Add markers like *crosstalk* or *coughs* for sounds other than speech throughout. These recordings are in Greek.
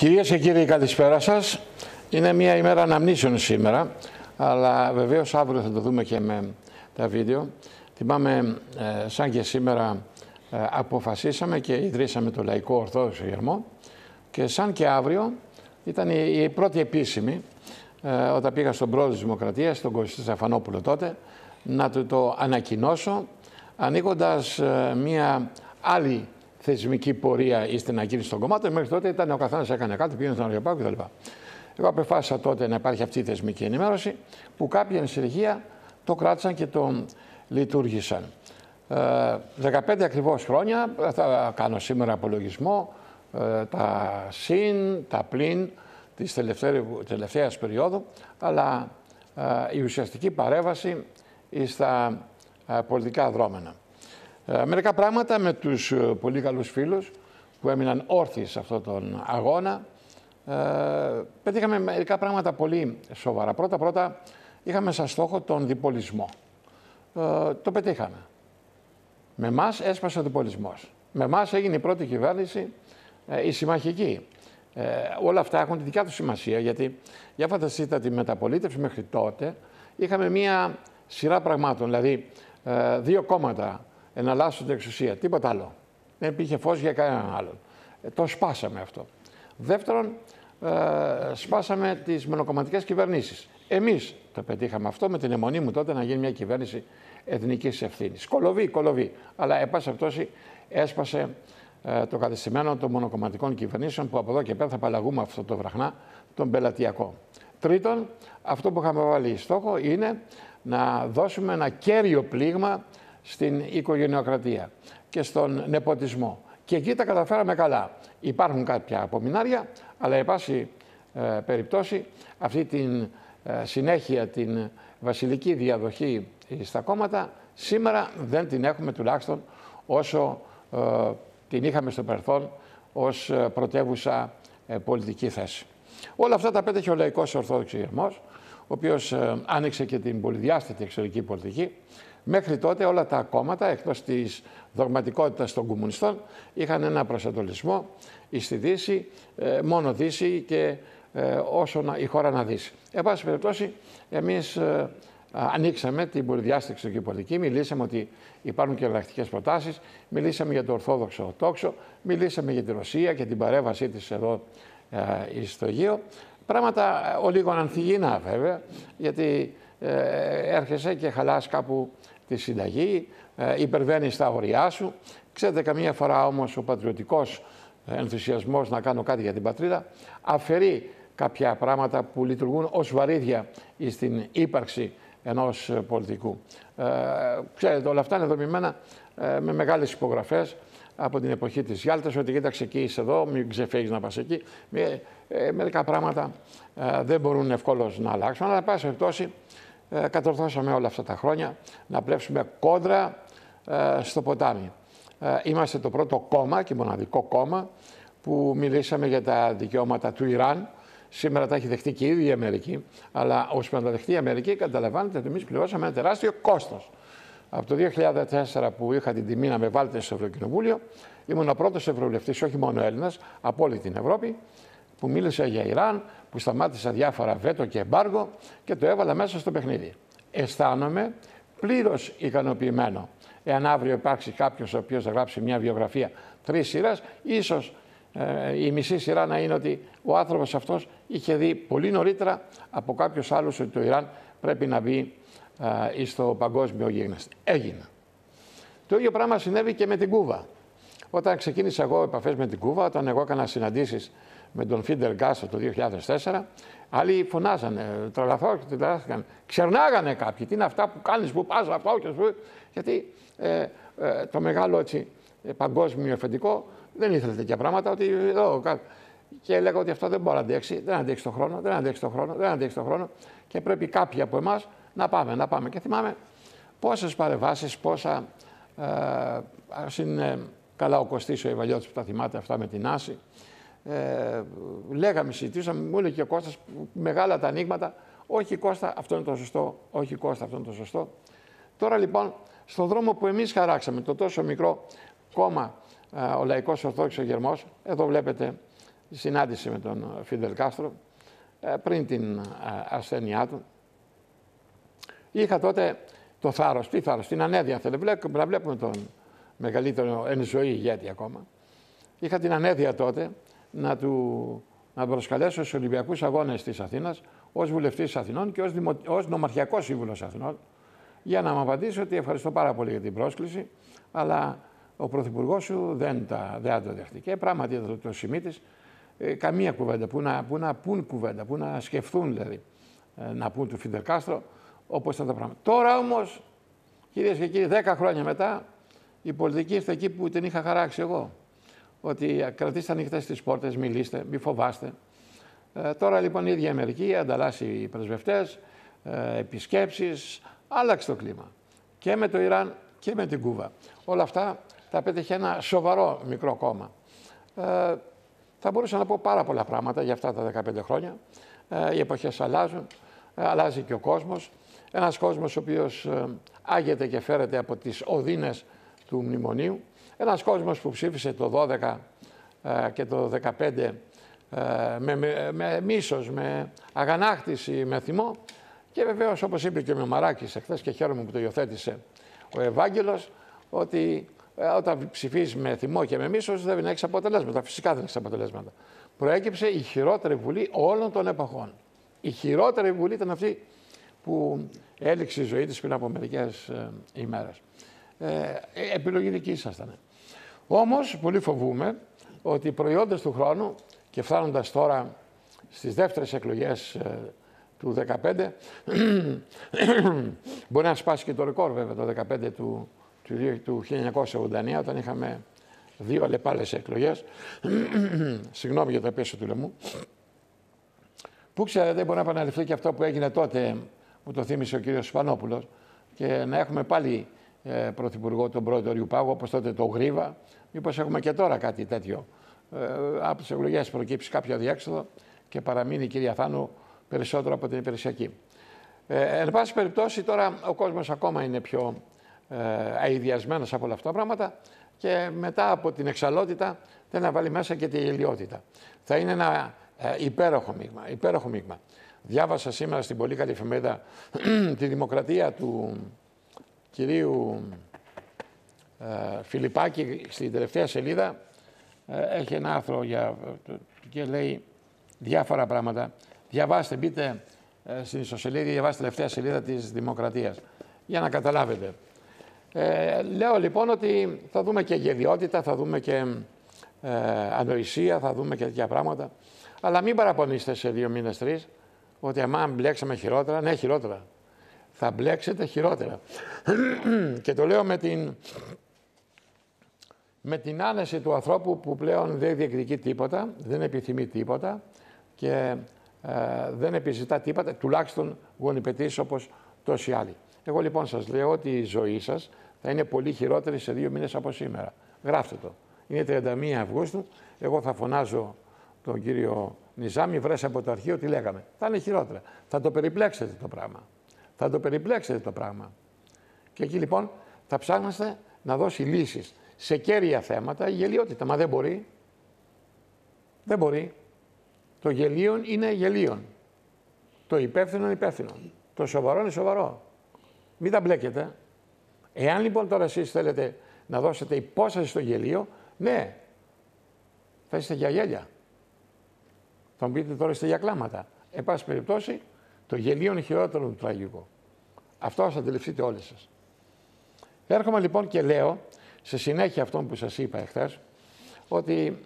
Κυρίες και κύριοι, καλησπέρα σας. Είναι μια ημέρα αναμνήσεων σήμερα, αλλά βεβαίως αύριο θα το δούμε και με τα βίντεο. Θυμάμαι, ε, σαν και σήμερα, ε, αποφασίσαμε και ιδρύσαμε το Λαϊκό Ορθόδοξο Γερμό και σαν και αύριο ήταν η, η πρώτη επίσημη, ε, όταν πήγα στον πρόεδρο της Δημοκρατίας, τον Κωστή Στεφανόπουλο τότε, να του το ανακοινώσω, ανοίγοντας ε, μια άλλη θεσμική πορεία ή στην ακίνηση των κομμάτων. Μέχρι τότε ήταν ο καθένας έκανε κάτι, πήγαινε στον Αργιοπάγο κτλ. Εγώ αποφάσισα τότε να υπάρχει αυτή η θεσμική ενημέρωση που κάποιοι εν συνεχεία το κράτησαν και το λειτουργήσαν. Ε, 15 ακριβώς χρόνια, θα κάνω σήμερα απολογισμό, ε, τα συν, τα πλην της τελευταίας περίοδου, αλλά ε, η ουσιαστική παρέμβαση στα ε, πολιτικά δρόμενα. Ε, μερικά πράγματα με τους ε, πολύ καλούς φίλους που έμειναν όρθιοι σε αυτόν τον αγώνα. Ε, πετύχαμε μερικά πράγματα πολύ σοβαρά. Πρώτα-πρώτα είχαμε σαν στόχο τον διπολισμό. Ε, το πετύχαμε. Με εμάς έσπασε ο διπολισμός. Με εμάς έγινε η πρώτη κυβέρνηση, ε, η συμμαχική. Ε, όλα αυτά έχουν τη δικιά τους σημασία, γιατί για φανταστείτε τη μεταπολίτευση μέχρι τότε είχαμε μία σειρά πραγμάτων. Δηλαδή, ε, δύο κόμματα εναλλάσσουν την εξουσία. Τίποτα άλλο. Δεν υπήρχε φως για κανέναν άλλον. Ε, το σπάσαμε αυτό. Δεύτερον, ε, σπάσαμε τις μονοκομματικές κυβερνήσεις. Εμείς το πετύχαμε αυτό με την αιμονή μου τότε να γίνει μια κυβέρνηση εθνικής ευθύνης. Κολοβή, κολοβή. Αλλά, εν πάση έσπασε ε, το κατεστημένο των μονοκομματικών κυβερνήσεων που από εδώ και πέρα θα απαλλαγούμε αυτό το βραχνά, τον πελατειακό. Τρίτον, αυτό που είχαμε βάλει στόχο είναι να δώσουμε ένα κέριο πλήγμα στην οικογενειοκρατία και στον νεποτισμό. Και εκεί τα καταφέραμε καλά. Υπάρχουν κάποια απομεινάρια, αλλά εν πάση ε, περιπτώσει αυτή την ε, συνέχεια, την βασιλική διαδοχή στα κόμματα, σήμερα δεν την έχουμε τουλάχιστον όσο ε, την είχαμε στο παρελθόν ως πρωτεύουσα πολιτική θέση. Όλα αυτά τα πέτυχε ο Λαϊκός Ορθόδοξος Γερμός, ο οποίος άνοιξε και την πολυδιάστατη εξωτερική πολιτική, Μέχρι τότε όλα τα κόμματα, εκτός της δογματικότητας των κομμουνιστών, είχαν ένα προσανατολισμό στη Δύση, ε, μόνο Δύση και ε, όσο η χώρα να δύσει. Εν πάση περιπτώσει, εμείς ε, ανοίξαμε την πολυδιάστατη εξωτερική πολιτική, μιλήσαμε ότι υπάρχουν και εναλλακτικές προτάσεις, μιλήσαμε για το Ορθόδοξο Τόξο, μιλήσαμε για τη Ρωσία και την παρέμβασή της εδώ στο Αιγαίο. Πράγματα ο λίγο ανθυγινά βέβαια, γιατί έρχεσαι και χαλάς κάπου τη συνταγή, ε, υπερβαίνεις στα ωριά σου. Ξέρετε, καμία φορά όμως ο πατριωτικός ενθουσιασμός να κάνω κάτι για την πατρίδα αφαιρεί κάποια πράγματα που λειτουργούν ως βαρύδια στην ύπαρξη ενός πολιτικού. Ε, ξέρετε, όλα αυτά είναι δομημένα ε, με μεγάλες υπογραφές από την εποχή της Γιάλτας, ότι κοίταξε εκεί είσαι εδώ, μην ξεφύγεις να πας εκεί. Με, ε, μερικά πράγματα ε, δεν μπορούν ευκόλως να αλλάξουν, αλλά πάση περιπτώσει ε, κατορθώσαμε όλα αυτά τα χρόνια να πλέψουμε κόντρα ε, στο ποτάμι. Ε, είμαστε το πρώτο κόμμα και μοναδικό κόμμα που μιλήσαμε για τα δικαιώματα του Ιράν. Σήμερα τα έχει δεχτεί και η ίδια η Αμερική, αλλά όσο να τα δεχτεί η Αμερική, καταλαβαίνετε ότι εμείς πληρώσαμε ένα τεράστιο κόστος. Από το 2004 που είχα την τιμή να με βάλετε στο Ευρωκοινοβούλιο, ήμουν ο πρώτος Ευρωβουλευτής, όχι μόνο Έλληνας, από όλη την Ευρώπη, που μίλησε για Ιράν, που σταμάτησα διάφορα βέτο και εμπάργο και το έβαλα μέσα στο παιχνίδι. Αισθάνομαι πλήρως ικανοποιημένο. Εάν αύριο υπάρξει κάποιος ο οποίος θα γράψει μια βιογραφία τρεις σειράς, ίσως ε, η μισή σειρά να είναι ότι ο άνθρωπος αυτός είχε δει πολύ νωρίτερα από κάποιους άλλους ότι το Ιράν πρέπει να μπει ε, στο παγκόσμιο γίγνεσθε. Έγινε. Το ίδιο πράγμα συνέβη και με την Κούβα. Όταν ξεκίνησα εγώ επαφές με την Κούβα, όταν εγώ έκανα συναντήσεις με τον Φίντερ Γκάστο το 2004, άλλοι φωνάζανε, τρελαθώ και τρελάθηκαν. Ξερνάγανε κάποιοι. Τι είναι αυτά που κάνεις, που πας, αυτό και σου. Γιατί ε, ε, το μεγάλο έτσι, ε, παγκόσμιο εφεντικό δεν ήθελε τέτοια πράγματα. Ότι εδώ, και έλεγα ότι αυτό δεν μπορεί να αντέξει, δεν αντέξει τον χρόνο, δεν αντέξει τον χρόνο, δεν αντέξει τον χρόνο και πρέπει κάποιοι από εμάς να πάμε, να πάμε. Και θυμάμαι πόσες παρεμβάσεις, πόσα. Ε, είναι καλά ο Κωστής ο Ευαλιώτης που τα θυμάται αυτά με την Άση ε, λέγαμε, συζητήσαμε, μου έλεγε και ο Κώστας μεγάλα τα ανοίγματα. Όχι Κώστα, αυτό είναι το σωστό. Όχι Κώστα, αυτό είναι το σωστό. Τώρα λοιπόν, στον δρόμο που εμείς χαράξαμε, το τόσο μικρό κόμμα, ο Λαϊκός Ορθόδοξος Γερμός, εδώ βλέπετε συνάντηση με τον Φίντελ Κάστρο ε, πριν την ε, ασθένειά του. Είχα τότε το θάρρος, τι θάρρος, την ανέδεια θέλει. Βλέπουμε, να βλέπουμε τον μεγαλύτερο εν ζωή ηγέτη ακόμα. Είχα την ανέδεια τότε να του να προσκαλέσω στους Ολυμπιακούς Αγώνες της Αθήνας ως βουλευτής Αθηνών και ως, δημο... ως νομαρχιακός σύμβουλος Αθηνών για να μου απαντήσει ότι ευχαριστώ πάρα πολύ για την πρόσκληση αλλά ο Πρωθυπουργός σου δεν, τα, δεν το δεχτεί. Και πράγματι το, το Σιμίτης, ε, καμία κουβέντα, που να, που να πούν κουβέντα, που να σκεφτούν δηλαδή, ε, να πούν του Φιντερ Κάστρο, όπως ήταν τα πράγματα. Τώρα όμως, κυρίες και κύριοι, δέκα χρόνια μετά, η πολιτική ήρθε εκεί που την είχα χαράξει εγώ. Ότι κρατήστε ανοιχτές τις πόρτες, μιλήστε, μη φοβάστε. Ε, τώρα λοιπόν η ίδια η Αμερική ανταλλάσσει οι πρεσβευτές, ε, επισκέψεις, άλλαξε το κλίμα. Και με το Ιράν και με την Κούβα. Όλα αυτά τα πέτυχε ένα σοβαρό μικρό κόμμα. Ε, θα μπορούσα να πω πάρα πολλά πράγματα για αυτά τα 15 χρόνια. Ε, οι εποχές αλλάζουν, ε, αλλάζει και ο κόσμος. Ένας κόσμος ο οποίος ε, άγεται και φέρεται από τις οδύνες του μνημονίου. Ένας κόσμος που ψήφισε το 12 ε, και το 15 ε, με, με, με μίσος, με αγανάκτηση, με θυμό. Και βεβαίως, όπως είπε και ο Μαράκης εχθές και χαίρομαι που το υιοθέτησε ο Ευάγγελος, ότι ε, όταν ψηφίζεις με θυμό και με μίσος, δεν έχεις αποτελέσματα. Φυσικά δεν έχεις αποτελέσματα. Προέκυψε η χειρότερη βουλή όλων των εποχών. Η χειρότερη βουλή ήταν αυτή που έληξε η ζωή της πριν από μερικές ε, ημέρες. Ε, επιλογή δική σας ήταν. Όμως, πολύ φοβούμε ότι οι προϊόντες του χρόνου και φτάνοντας τώρα στις δεύτερες εκλογές ε, του 2015, *coughs* μπορεί να σπάσει και το ρεκόρ βέβαια το 2015 του του 1989 όταν είχαμε δύο αλλεπάλες εκλογές, *coughs* συγγνώμη για το πέσο του λαιμού, που ξέρετε δεν μπορεί να επαναληφθεί και αυτό που έγινε τότε, μου το θύμισε ο κύριος Σπανόπουλος, και να έχουμε πάλι ε, πρωθυπουργό τον πρώτο Ριουπάγου, όπως τότε το Γρίβα, μήπως έχουμε και τώρα κάτι τέτοιο. Ε, από τις εκλογές προκύψει κάποιο διέξοδο και παραμείνει η κυρία Θάνου περισσότερο από την υπηρεσιακή. Ε, εν πάση περιπτώσει τώρα ο κόσμος ακόμα είναι πιο ε, αειδιασμένος από όλα αυτά τα πράγματα και μετά από την εξαλότητα θέλει να βάλει μέσα και τη γελιότητα. Θα είναι ένα ε, υπέροχο μείγμα, υπέροχο μείγμα. Διάβασα σήμερα στην πολύ καλή εφημερίδα *clears throat* τη δημοκρατία του κυρίου ε, Φιλιππάκη στην τελευταία σελίδα. Ε, έχει ένα άρθρο για, και λέει διάφορα πράγματα. Διαβάστε, μπείτε στην ισοσελίδα, διαβάστε τελευταία σελίδα της Δημοκρατίας για να καταλάβετε. Ε, λέω λοιπόν ότι θα δούμε και γελιότητα, θα δούμε και ε, ανοησία, θα δούμε και τέτοια πράγματα. Αλλά μην παραπονείστε σε δύο μήνες, τρεις, ότι άμα μπλέξαμε χειρότερα, ναι χειρότερα. Θα μπλέξετε χειρότερα. *clears throat* και το λέω με την, με την άνεση του ανθρώπου που πλέον δεν διεκδικεί τίποτα, δεν επιθυμεί τίποτα και ε, δεν επιζητά τίποτα, τουλάχιστον γονιπετήσει όπως τόσοι άλλοι. Εγώ λοιπόν σας λέω ότι η ζωή σας θα είναι πολύ χειρότερη σε δύο μήνες από σήμερα. Γράφτε το. Είναι 31 Αυγούστου. Εγώ θα φωνάζω τον κύριο Νιζάμι, βρέσε από το αρχείο τι λέγαμε. Θα είναι χειρότερα. Θα το περιπλέξετε το πράγμα. Θα το περιπλέξετε το πράγμα. Και εκεί λοιπόν θα ψάχνεστε να δώσει λύσεις σε κέρια θέματα η γελιότητα. Μα δεν μπορεί. Δεν μπορεί. Το γελίον είναι γελίον. Το υπεύθυνο είναι υπεύθυνο. Το σοβαρό είναι σοβαρό. Μην τα μπλέκετε. Εάν λοιπόν τώρα εσείς θέλετε να δώσετε υπόσταση στο γελίο, ναι, θα είστε για γέλια. Θα μου πείτε τώρα είστε για κλάματα. Εν πάση περιπτώσει, το γελίο είναι χειρότερο του τραγικού. Αυτό θα αντιληφθείτε όλοι σας. Έρχομαι λοιπόν και λέω, σε συνέχεια αυτών που σας είπα εχθές, ότι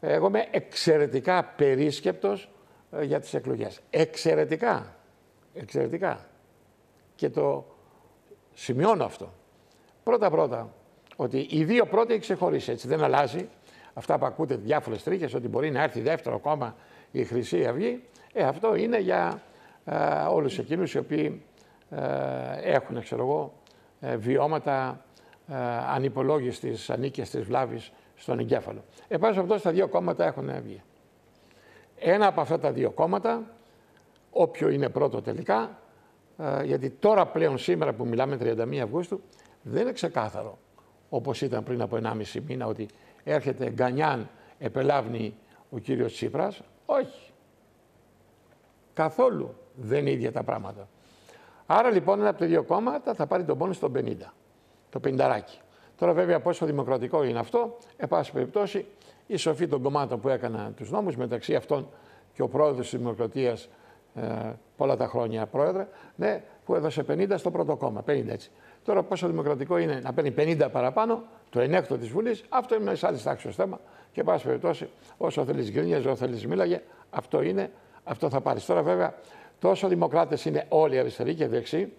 εγώ είμαι εξαιρετικά περίσκεπτος ε, για τις εκλογές. Εξαιρετικά. Εξαιρετικά. Και το σημειώνω αυτό. Πρώτα-πρώτα, ότι οι δύο πρώτοι έχει ξεχωρίσει έτσι. Δεν αλλάζει. Αυτά που ακούτε διάφορες τρίχε, ότι μπορεί να έρθει δεύτερο κόμμα η Χρυσή Αυγή. Ε, αυτό είναι για ε, όλους εκείνους οι οποίοι ε, έχουν, ξέρω εγώ, ε, βιώματα ε, ανυπολόγιστης ανίκαιη βλάβης στον εγκέφαλο. Επάνω αυτό τα δύο κόμματα έχουν βγει. Ένα από αυτά τα δύο κόμματα, όποιο είναι πρώτο τελικά, ε, γιατί τώρα πλέον σήμερα που μιλάμε 31 Αυγούστου, δεν είναι ξεκάθαρο, όπως ήταν πριν από 1,5 μήνα, ότι έρχεται Γκανιάν, επελάβνει ο κύριος Τσίπρας. Όχι. Καθόλου δεν είναι ίδια τα πράγματα. Άρα λοιπόν ένα από τα δύο κόμματα θα πάρει τον πόνος στο 50. Το 50 Τώρα βέβαια πόσο δημοκρατικό είναι αυτό, εν πάση περιπτώσει η σοφή των κομμάτων που έκαναν τους νόμους, μεταξύ αυτών και ο πρόεδρος της Δημοκρατίας ε, πολλά τα χρόνια πρόεδρε, ναι, που έδωσε 50 στο πρώτο κόμμα, 50 έτσι. Τώρα πόσο δημοκρατικό είναι να παίρνει 50 παραπάνω, το ενέκτο της Βουλής, αυτό είναι σε άλλη τάξης θέμα και πάση περιπτώσει όσο θέλεις γκρίνιαζε, όσο θέλεις μίλαγε, αυτό είναι, αυτό θα πάρεις. Τώρα βέβαια τόσο δημοκράτες είναι όλοι αριστεροί και δεξιοί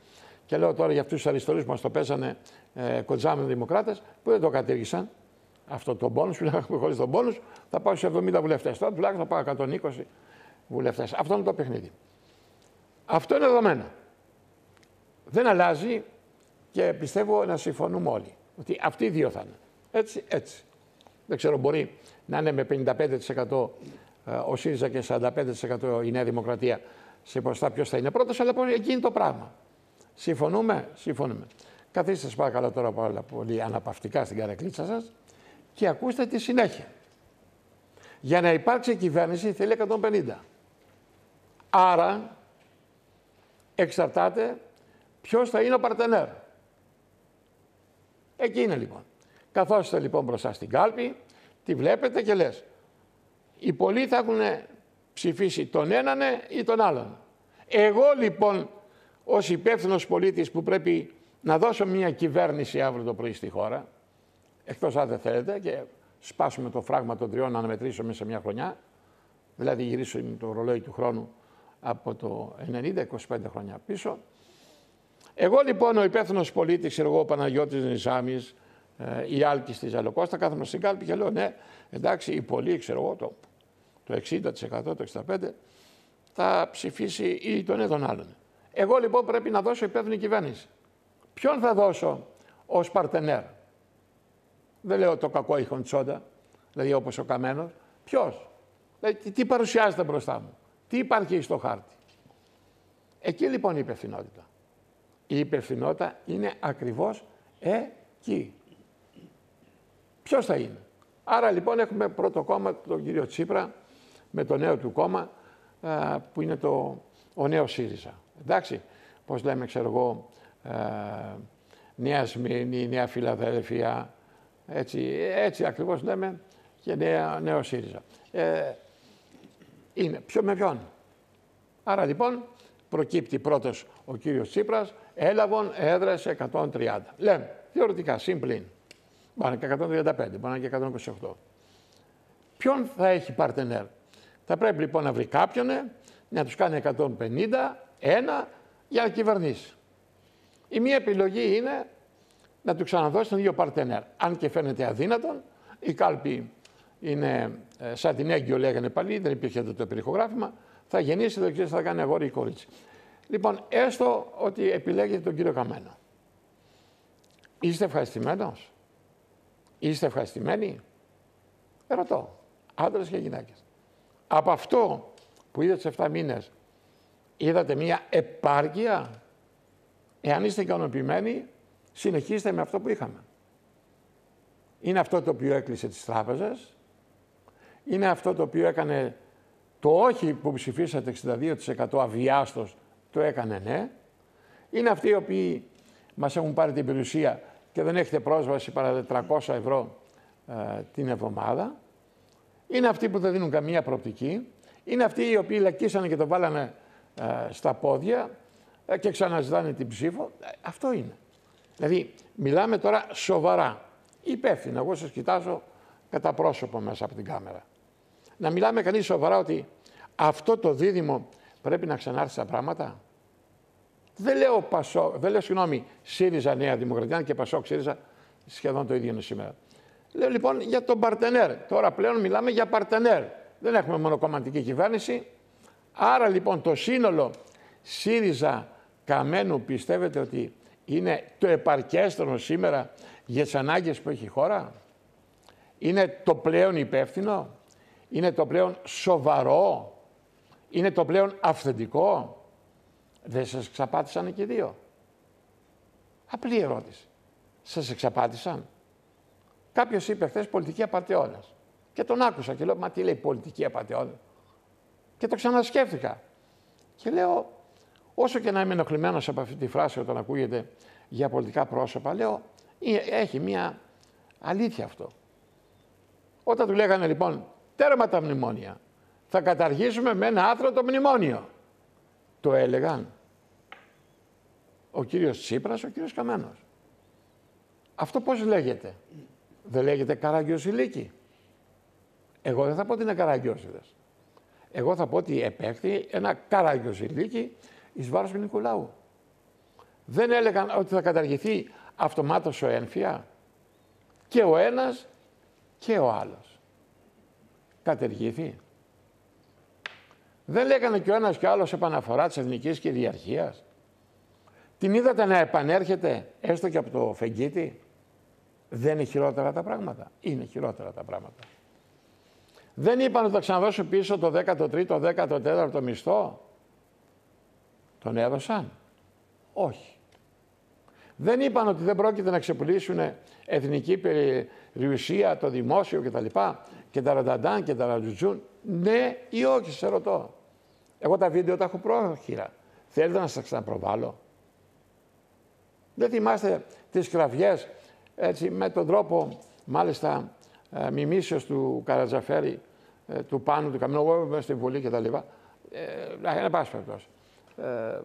και λέω τώρα για αυτούς τους αριστερούς που μας το παίζανε ε, κοντζάμενοι δημοκράτες που δεν το κατήργησαν, αυτό το πόνους, που λέγαμε χωρίς τον πόνους, θα πάω σε 70 βουλευτές. Τώρα τουλάχιστον θα πάω 120 βουλευτές. Αυτό είναι το παιχνίδι. Αυτό είναι δεδομένο. Δεν αλλάζει και πιστεύω να συμφωνούμε όλοι ότι αυτοί οι δύο θα είναι. Έτσι, έτσι. Δεν ξέρω, μπορεί να είναι με 55% ε, ο ΣΥΡΙΖΑ και 45% η Νέα Δημοκρατία σε ποστά ποιος θα είναι πρώτος, αλλά εκεί είναι το πράγμα. Συμφωνούμε, συμφωνούμε. Καθίστε σας παρακαλώ τώρα πάρα πολύ αναπαυτικά στην καρεκλίτσα σας και ακούστε τη συνέχεια. Για να υπάρξει κυβέρνηση θέλει 150. Άρα εξαρτάται ποιος θα είναι ο παρτενέρ. Εκεί είναι λοιπόν. Καθόστε λοιπόν μπροστά στην κάλπη, τη βλέπετε και λες. Οι πολλοί θα έχουν ψηφίσει τον έναν ή τον άλλον. Εγώ λοιπόν ως υπεύθυνος πολίτης που πρέπει να δώσω μια κυβέρνηση αύριο το πρωί στη χώρα, εκτός αν δεν θέλετε και σπάσουμε το φράγμα των τριών να αναμετρήσουμε σε μια χρονιά, δηλαδή γυρίσουμε το ρολόι του χρόνου από το 90, 25 χρόνια πίσω. Εγώ λοιπόν ο υπεύθυνος πολίτης, εγώ ο Παναγιώτης Νιζάμι, ε, η Άλκης της Ζαλοκώστα, κάθομαι στην κάλπη και λέω ναι, εντάξει, η πολλοί, ξέρω εγώ, το, το 60%, το 65% θα ψηφίσει ή τον ένα τον άλλον. Εγώ λοιπόν πρέπει να δώσω υπεύθυνη κυβέρνηση. Ποιον θα δώσω ως παρτενέρ; Δεν λέω το κακό ηχον τσόντα, δηλαδή όπως ο καμένος. Ποιος; Δηλαδή, τι παρουσιάζεται μπροστά μου; Τι υπάρχει στο χάρτη; Εκεί λοιπόν η υπευθυνότητα. Η υπευθυνότητα είναι ακριβώς εκεί. Ποιος θα είναι; Άρα λοιπόν έχουμε πρώτο κόμμα τον κύριο Τσίπρα με το νέο του κόμμα που είναι το, ο νέος ΣΥΡΙΖΑ. Εντάξει, πώς λέμε ξέρω εγώ, Νέα Σμύρνη, Νέα Φιλαδέλφια, έτσι, έτσι ακριβώς λέμε και νέα, νέο ΣΥΡΙΖΑ. Ε, είναι. Ποιο με ποιον. Άρα λοιπόν προκύπτει πρώτος ο κύριος Τσίπρας, έλαβον έδρες 130. Λέμε, θεωρητικά, σύμπλην. Πάνε και 135, πάνε και 128. Ποιον θα έχει παρτενέρ. Θα πρέπει λοιπόν να βρει κάποιον να τους κάνει 150, ένα, για να κυβερνήσεις. Η μία επιλογή είναι να του ξαναδώσει τον ίδιο παρτενέρ. Αν και φαίνεται αδύνατον, η κάλπη είναι ε, σαν την έγκυο λέγανε πάλι, δεν υπήρχε το περιχογράφημα, θα γεννήσει, δεν ξέρει, θα κάνει αγόρι ή κορίτσι. Λοιπόν, έστω ότι επιλέγετε τον κύριο Καμένο. Είστε ευχαριστημένος; Είστε ευχαριστημένοι; Ερωτώ. Άντρες και γυναίκες. Από αυτό που είδατε σε 7 μήνες, είδατε μια επάρκεια; Εάν είστε ικανοποιημένοι, συνεχίστε με αυτό που είχαμε. Είναι αυτό το οποίο έκλεισε τις τράπεζες, είναι αυτό το οποίο έκανε το όχι που ψηφίσατε 62% αβιάστος, το έκανε ναι. Είναι αυτοί οι οποίοι μας έχουν πάρει την περιουσία και δεν έχετε πρόσβαση παρά 400 ευρώ ε, την εβδομάδα. Είναι αυτοί που δεν δίνουν καμία προοπτική. Είναι αυτοί οι οποίοι λακίσανε και το βάλανε ε, στα πόδια ε, και ξαναζητάνε την ψήφο. αυτό είναι. Δηλαδή, μιλάμε τώρα σοβαρά. Υπεύθυνα. Εγώ σας κοιτάζω κατά πρόσωπο μέσα από την κάμερα να μιλάμε κανείς σοβαρά ότι αυτό το δίδυμο πρέπει να ξανάρθει στα πράγματα; Δεν λέω, Πασό, δεν λέω συγγνώμη, ΣΥΡΙΖΑ Νέα Δημοκρατία και Πασόκ ΣΥΡΙΖΑ σχεδόν το ίδιο είναι σήμερα. Λέω λοιπόν για τον παρτενέρ. Τώρα πλέον μιλάμε για παρτενέρ. Δεν έχουμε μονοκομματική κυβέρνηση. Άρα λοιπόν το σύνολο ΣΥΡΙΖΑ Καμένου πιστεύετε ότι είναι το επαρκέστερο σήμερα για τις ανάγκες που έχει η χώρα; Είναι το πλέον υπεύθυνο; Είναι το πλέον σοβαρό, είναι το πλέον αυθεντικό; Δεν σας εξαπάτησαν και οι δύο; Απλή ερώτηση. Σας εξαπάτησαν; Κάποιος είπε χθες πολιτική απαταιώνας. Και τον άκουσα και λέω, μα τι λέει πολιτική απαταιότητα. Και το ξανασκέφτηκα. Και λέω, όσο και να είμαι ενοχλημένος από αυτή τη φράση όταν ακούγεται για πολιτικά πρόσωπα, λέω, έχει μία αλήθεια αυτό. Όταν του λέγανε λοιπόν, τέρμα τα μνημόνια, θα καταργήσουμε με ένα άθρο το μνημόνιο. Το έλεγαν ο κύριος Τσίπρας, ο κύριος Καμένος. Αυτό πώς λέγεται; Δεν λέγεται Καραγκιόζηλίκη. Εγώ δεν θα πω ότι είναι Καραγκιόζηλες. Εγώ θα πω ότι επέχθη ένα Καραγκιόζηλίκη εις βάρος του Νικολάου. Δεν έλεγαν ότι θα καταργηθεί αυτομάτως ο ένφια. Και ο ένας και ο άλλος. Κατεργήθη. Δεν λέγανε και ο ένας και ο άλλος επαναφορά της εθνικής κυριαρχίας. Την είδατε να επανέρχεται έστω και από το φεγγίτι. Δεν είναι χειρότερα τα πράγματα. Είναι χειρότερα τα πράγματα. Δεν είπαν ότι θα ξαναδώσω πίσω το 13ο, 14ο μισθό. Τον έδωσαν. Όχι. Δεν είπαν ότι δεν πρόκειται να ξεπουλήσουν εθνική περιουσία, το δημόσιο κτλ. Και τα ρανταντάν και τα ρατζουτζούν. Ναι ή όχι, σε ρωτώ. Εγώ τα βίντεο τα έχω πρόχειρα. Θέλετε να σας ξαναπροβάλλω; Δεν θυμάστε τις κραυγές έτσι με τον τρόπο μάλιστα ε, μιμήσεως του Καρατζαφέρη, ε, του Πάνου, του Καμινού, εγώ είμαι στη Βουλή κτλ. Ε, ένα πάση περιπτώσει. Ε,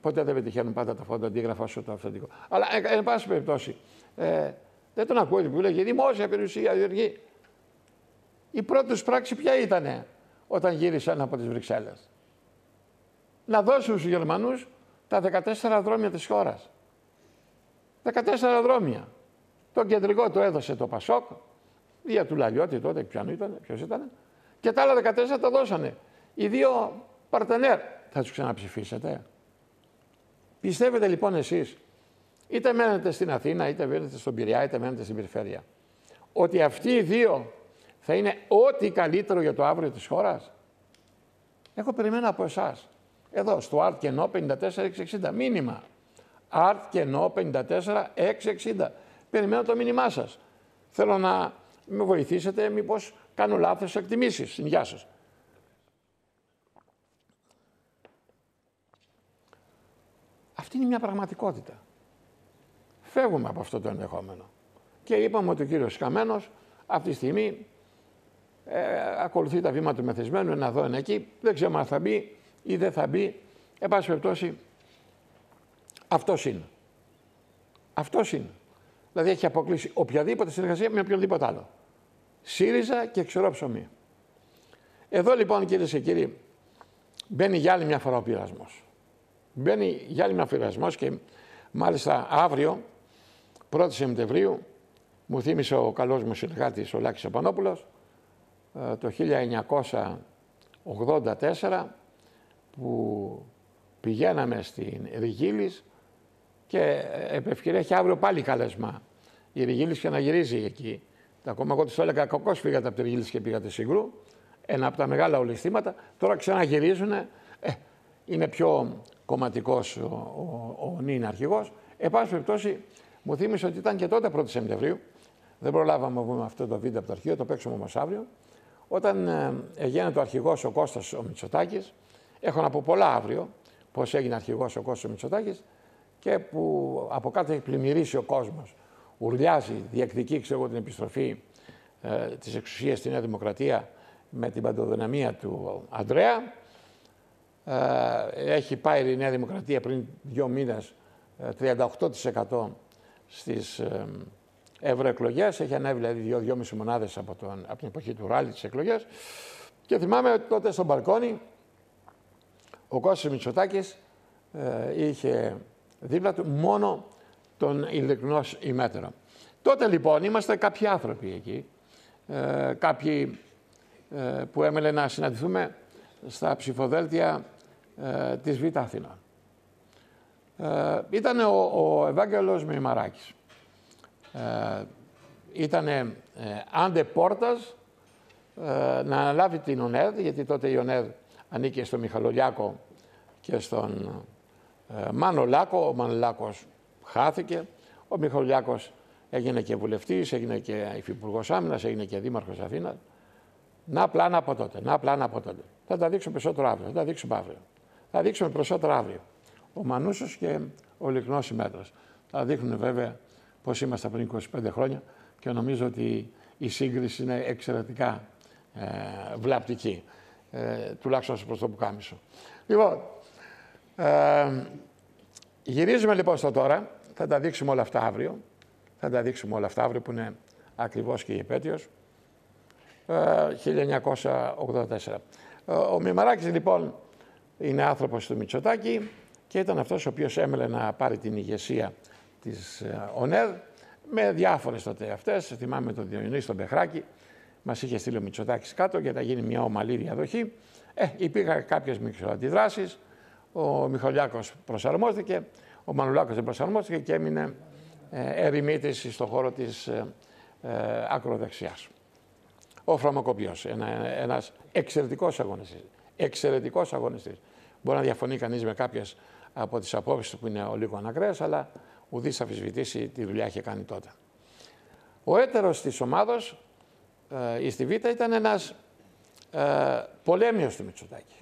ποτέ δεν πετυχαίνουν πάντα τα φώτα αντίγραφα όσο το αυθεντικό. Αλλά ε, εν πάση περιπτώσει, ε, δεν τον ακούω που λέγει δημόσια περιουσία, διοργή. Η πρώτη τους πράξη ποια ήταν όταν γύρισαν από τις Βρυξέλλες; Να δώσουν στους Γερμανούς τα 14 δρόμια της χώρας. 14 δρόμια. Το κεντρικό το έδωσε το Πασόκ, για του Λαλιώτη τότε, ποιανού ήταν, ποιος ήταν, και τα άλλα 14 τα δώσανε. Οι δύο παρτενέρ θα τους ξαναψηφίσετε. Πιστεύετε λοιπόν εσείς, είτε μένετε στην Αθήνα, είτε μένετε στον Πειραιά, είτε μένετε στην περιφέρεια, ότι αυτοί οι δύο θα είναι ό,τι καλύτερο για το αύριο της χώρας; Έχω περιμένω από εσάς. Εδώ στο Art και 54-660 μήνυμα. Art και 54-660. Περιμένω το μήνυμά σας. Θέλω να με βοηθήσετε μήπως κάνω λάθος εκτιμήσεις. Γεια σας. Αυτή είναι μια πραγματικότητα. Φεύγουμε από αυτό το ενδεχόμενο. Και είπαμε ότι ο κύριος Καμένος αυτή τη στιγμή ε, ακολουθεί τα βήματα του μεθυσμένου, ένα εδώ, ένα εκεί. Δεν ξέρω αν θα μπει ή δεν θα μπει. Εν πάση περιπτώσει, αυτός είναι. Αυτός είναι. Δηλαδή έχει αποκλείσει οποιαδήποτε συνεργασία με οποιοδήποτε άλλο. ΣΥΡΙΖΑ και ξερό ψωμί. Εδώ λοιπόν κυρίε και κύριοι, μπαίνει για άλλη μια φορά ο πειρασμός. Μπαίνει για άλλη μια πειρασμός και μάλιστα αύριο, 1η Σεπτεμβρίου, μου θύμισε ο καλός μου συνεργάτης ο Λάκης Απανόπουλος, ε, το 1984 που πηγαίναμε στην Ριγίλης και επ' ευκαιρία έχει αύριο πάλι καλέσμα η Ριγίλης και να γυρίζει εκεί. Ακόμα εγώ της το έλεγα κακώς φύγατε από τη Ριγίλης και πήγατε Συγκρού. Ένα από τα μεγάλα ολιστήματα. Τώρα ξαναγυρίζουν. Ε, είναι πιο κομματικός ο, ο, ο νυν αρχηγός. Εν πάση περιπτώσει μου θύμισε ότι ήταν και τότε 1η Σεπτεμβρίου. Δεν προλάβαμε να βγούμε αυτό το βίντεο από το αρχείο, το παίξουμε όμως αύριο. Όταν ε, έγινε το αρχηγός ο Κώστας ο Μητσοτάκης, έχω να πω πολλά αύριο πώς έγινε αρχηγός ο Κώστας ο Μητσοτάκης και που από κάτω έχει πλημμυρίσει ο κόσμος. Ουρλιάζει, διεκδικεί ξέρω, την επιστροφή ε, της εξουσίας στη Νέα Δημοκρατία με την παντοδυναμία του Αντρέα. Ε, έχει πάει η Νέα Δημοκρατία πριν δύο μήνες 38% ε, στις ε, ευρωεκλογές. Έχει ανέβει δηλαδή δύο-δυόμιση μονάδες από, από την εποχή του ράλι της εκλογές. Και θυμάμαι ότι τότε στο μπαλκόνι ο Κώστας Μητσοτάκης ε, είχε δίπλα του μόνο τον ειλικρινό ημέτερο. Τότε λοιπόν είμαστε κάποιοι άνθρωποι εκεί, ε, κάποιοι ε, που έμελε να συναντηθούμε στα ψηφοδέλτια ε, της Β' Αθήνα. Ε, ήταν ο, ο Ευάγγελος Μημαράκης ε, ήταν ε, άντε πόρτας ε, να αναλάβει την ΟΝΕΔ, γιατί τότε η ΟΝΕΔ ανήκε στον Μιχαλολιάκο και στον ε, Μάνο Λάκο. Ο Μάνο Λάκος χάθηκε, ο Μιχαλολιάκος έγινε και βουλευτής, έγινε και υφυπουργός άμυνας, έγινε και δήμαρχος Αθήνας. Να πλάνα από τότε, να πλάνα από τότε. Θα τα δείξω περισσότερο αύριο, θα τα δείξουμε αύριο. Θα δείξουμε περισσότερο αύριο. Ο Μανούσος και ο Λυκνό Συμμέτρο. Θα δείχνουν βέβαια πώς είμαστε πριν 25 χρόνια και νομίζω ότι η σύγκριση είναι εξαιρετικά ε, βλαπτική. Ε, τουλάχιστον προ το πουκάμισο. Λοιπόν, ε, γυρίζουμε λοιπόν στο τώρα. Θα τα δείξουμε όλα αυτά αύριο. Θα τα δείξουμε όλα αυτά αύριο που είναι ακριβώς και η επέτειος. 1984. Ε, ο Μημαράκης λοιπόν είναι άνθρωπος του Μητσοτάκη και ήταν αυτός ο οποίος έμελε να πάρει την ηγεσία της ε, ΟΝΕΔ με διάφορες τότε αυτές. Θυμάμαι τον Διονύσης τον Πεχράκη, μας είχε στείλει ο Μητσοτάκης κάτω για να γίνει μια ομαλή διαδοχή. Ε, υπήρχαν κάποιες μικροαντιδράσεις, ο Μιχαλιάκος προσαρμόστηκε, ο Μανουλάκος δεν προσαρμόστηκε και έμεινε ε, ερημίτης στον χώρο της ε, ε, ακροδεξιάς. Ο Φραμακοπιός, ένα, ένας εξαιρετικός αγωνιστής. Εξαιρετικός αγωνιστής. Μπορεί να διαφωνεί κανείς με κάποιες από τις απόψεις του που είναι ο λίγο ανακραίες, αλλά ουδής θα αφισβητήσει τη δουλειά είχε κάνει τότε. Ο έτερος της ομάδος, ε, στη Β' ήταν ένας ε, πολέμιος του Μητσοτάκη.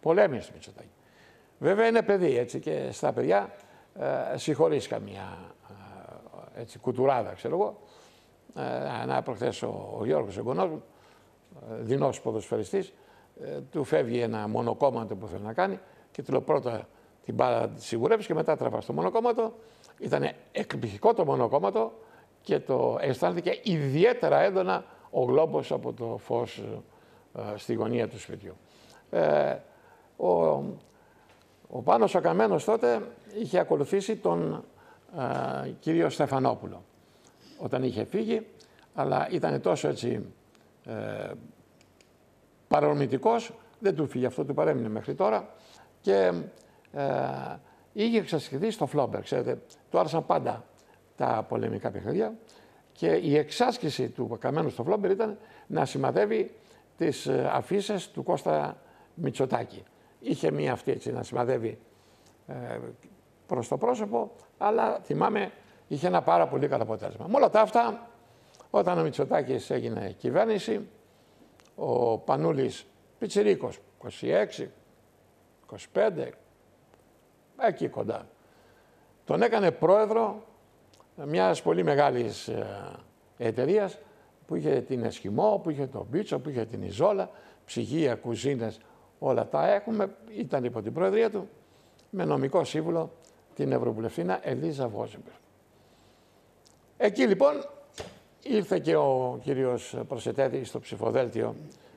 Πολέμιος του Μητσοτάκη. Βέβαια είναι παιδί έτσι και στα παιδιά ε, συγχωρείς καμία ε, έτσι, κουτουράδα, ξέρω εγώ. Ε, να προχθές ο, ο Γιώργος εγγονός μου, ε, δεινός ποδοσφαιριστής, ε, του φεύγει ένα μονοκόμματο που θέλει να κάνει και του λέω πρώτα την μπάλα τη σιγουρεύει και μετά τραβάς στο μονοκόμματο. Ήταν εκπληκτικό το μονοκόμματο και το αισθάνθηκε ιδιαίτερα έντονα ο γλόμπος από το φως ε, στη γωνία του σπιτιού. Ε, ο, ο Πάνος ο Καμένος τότε είχε ακολουθήσει τον ε, κύριο Στεφανόπουλο όταν είχε φύγει, αλλά ήταν τόσο έτσι ε, παρορμητικός, δεν του φύγει αυτό, του παρέμεινε μέχρι τώρα και ε, είχε εξασκηθεί στο Φλόμπερ, ξέρετε, του άρεσαν πάντα τα πολεμικά παιχνίδια και η εξάσκηση του Καμένου στο Φλόμπερ ήταν να σημαδεύει τις ε, αφήσεις του Κώστα Μητσοτάκη. Είχε μία αυτή έτσι να σημαδεύει ε, προς το πρόσωπο, αλλά θυμάμαι είχε ένα πάρα πολύ καλό αποτέλεσμα. Με όλα τα αυτά, όταν ο Μητσοτάκης έγινε κυβέρνηση, ο Πανούλης Πιτσιρίκος, 26, 25, εκεί κοντά, τον έκανε πρόεδρο μιας πολύ μεγάλης ε, εταιρείας που είχε την Εσχυμό, που είχε τον Μπίτσο, που είχε την Ιζόλα, ψυγεία, κουζίνες, όλα τα έχουμε. Ήταν υπό την προεδρία του με νομικό σύμβουλο την Ευρωβουλευτήνα Ελίζα Βόζεμπερ. Εκεί λοιπόν ήρθε και ο κύριος Προσετέδη στο ψηφοδέλτιο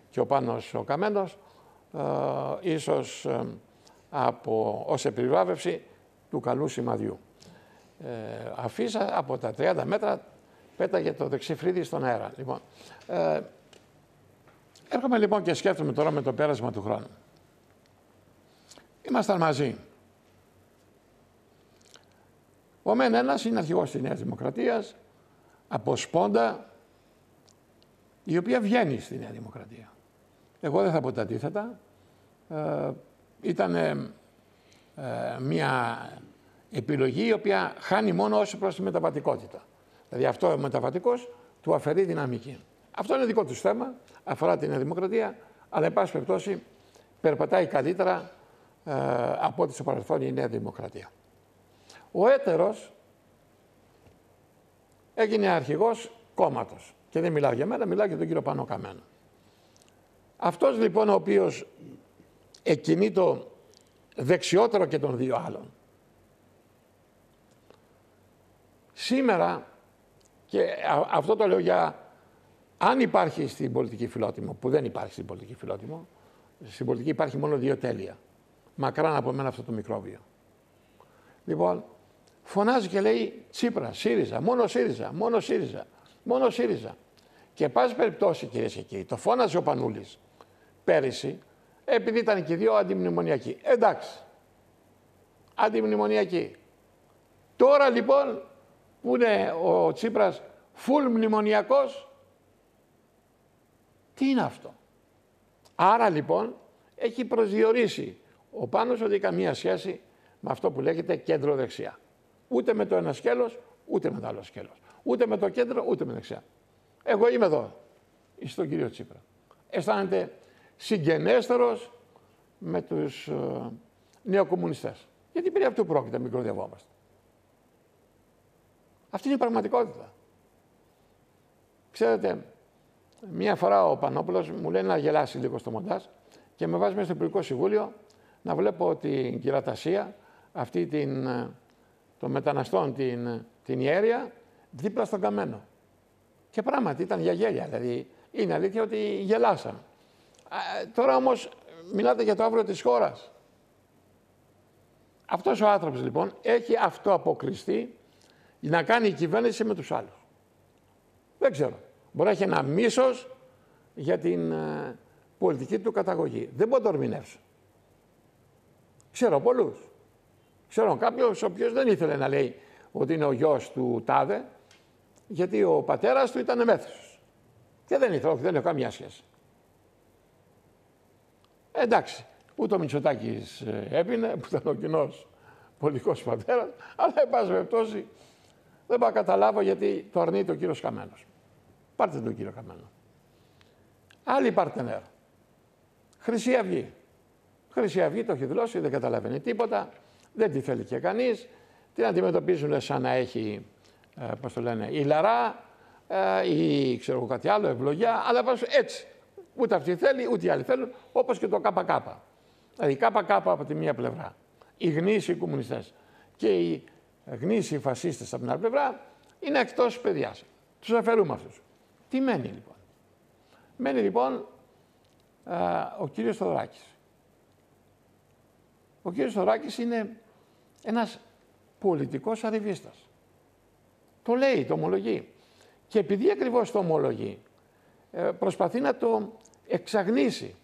και ο Πάνος ο Καμένος, ε, ίσως ε, από, ως επιβράβευση του καλού σημαδιού. Ε, αφήσα από τα 30 μέτρα πέταγε το δεξί φρύδι στον αέρα. Λοιπόν, ε, έρχομαι λοιπόν και σκέφτομαι τώρα με το πέρασμα του χρόνου. Ήμασταν μαζί. Ο μεν ένας είναι αρχηγός της Νέας Δημοκρατίας, από Σπόντα, η οποία βγαίνει στη Νέα Δημοκρατία. Εγώ δεν θα πω τα αντίθετα. Ε, ήταν ε, μια επιλογή η οποία χάνει μόνο όσο προς τη μεταβατικότητα. Δηλαδή αυτό ο μεταβατικός του αφαιρεί δυναμική. Αυτό είναι δικό τους θέμα, αφορά την Νέα Δημοκρατία, αλλά εν πάση περιπτώσει περπατάει καλύτερα ε, από ό,τι στο παρελθόν η Νέα Δημοκρατία. Ο έτερος έγινε αρχηγός κόμματος. Και δεν μιλάω για μένα, μιλάω για τον κύριο Πάνο Καμένο. Αυτός λοιπόν ο οποίος εκκινεί το δεξιότερο και των δύο άλλων. Σήμερα, και αυτό το λέω για αν υπάρχει στην πολιτική φιλότιμο, που δεν υπάρχει στην πολιτική φιλότιμο, στην πολιτική υπάρχει μόνο δύο τέλεια. Μακράν από μένα αυτό το μικρόβιο. Λοιπόν, φωνάζει και λέει Τσίπρα, ΣΥΡΙΖΑ, μόνο ΣΥΡΙΖΑ, μόνο ΣΥΡΙΖΑ, μόνο ΣΥΡΙΖΑ. Και πάση περιπτώσει κυρίες και κύριοι, το φώναζε ο Πανούλης πέρυσι, επειδή ήταν και δύο αντιμνημονιακοί. Εντάξει. Αντιμνημονιακοί. Τώρα λοιπόν που είναι ο Τσίπρας φουλ μνημονιακός, τι είναι αυτό; Άρα λοιπόν έχει προσδιορίσει ο Πάνος ότι καμία σχέση με αυτό που λέγεται κέντρο δεξιά. Ούτε με το ένα σκέλος, ούτε με το άλλο σκέλος. Ούτε με το κέντρο, ούτε με δεξιά. Εγώ είμαι εδώ, στον κύριο Τσίπρα. Αισθάνεται συγγενέστερος με τους ε, νεοκομμουνιστές. Γιατί περί αυτού πρόκειται, μικροδιαβόμαστε. Αυτή είναι η πραγματικότητα. Ξέρετε, μία φορά ο Πανόπουλος μου λέει να γελάσει λίγο στο μοντάζ και με βάζει μέσα στο Υπουργικό Συμβούλιο να βλέπω την κυρατασία, αυτή την, ε, των μεταναστών, την, την ιέρια, δίπλα στον καμένο. Και πράγματι ήταν για γέλια, δηλαδή είναι αλήθεια ότι γελάσαμε. τώρα όμως μιλάτε για το αύριο της χώρας. Αυτός ο άνθρωπος λοιπόν έχει αυτό αποκριστεί να κάνει η κυβέρνηση με τους άλλους. Δεν ξέρω. Μπορεί να έχει ένα μίσος για την ε, πολιτική του καταγωγή. Δεν μπορώ να το ερμηνεύσω. Ξέρω πολλούς. Ξέρω κάποιος ο οποίος δεν ήθελε να λέει ότι είναι ο γιος του Τάδε, γιατί ο πατέρας του ήταν μέθος. Και δεν ήθελε, όχι, δεν έχω καμία σχέση. εντάξει, ούτε ο Μητσοτάκης ε, έπινε, που ήταν ο κοινός πολιτικός πατέρας, αλλά εν πάση περιπτώσει δεν μπορώ να καταλάβω γιατί το αρνείται ο κύριος Καμένος. Πάρτε τον κύριο Καμένο. Άλλη παρτενέρ. Χρυσή Αυγή. Χρυσή Αυγή το έχει δηλώσει, δεν καταλαβαίνει τίποτα, δεν τη θέλει και κανείς. Την αντιμετωπίζουν σαν να έχει, ε, πώς το λένε, ηλαρά ε, ή ξέρω εγώ κάτι άλλο, ευλογιά, αλλά πάνω έτσι. Ούτε αυτή θέλει, ούτε οι άλλοι θέλουν, όπως και το ΚΚ. Δηλαδή ΚΚ από τη μία πλευρά, οι γνήσιοι κομμουνιστές και οι γνήσιοι φασίστες από την άλλη πλευρά, είναι εκτός παιδιάς. Τους αφαιρούμε αυτούς. Τι μένει λοιπόν; Μένει λοιπόν α, ο κύριος Θοδωράκης. Ο κύριος Θοδωράκης είναι ένας πολιτικός arrivίστας. Το λέει, το ομολογεί. Και επειδή ακριβώς το ομολογεί, ε, προσπαθεί να το εξαγνίσει.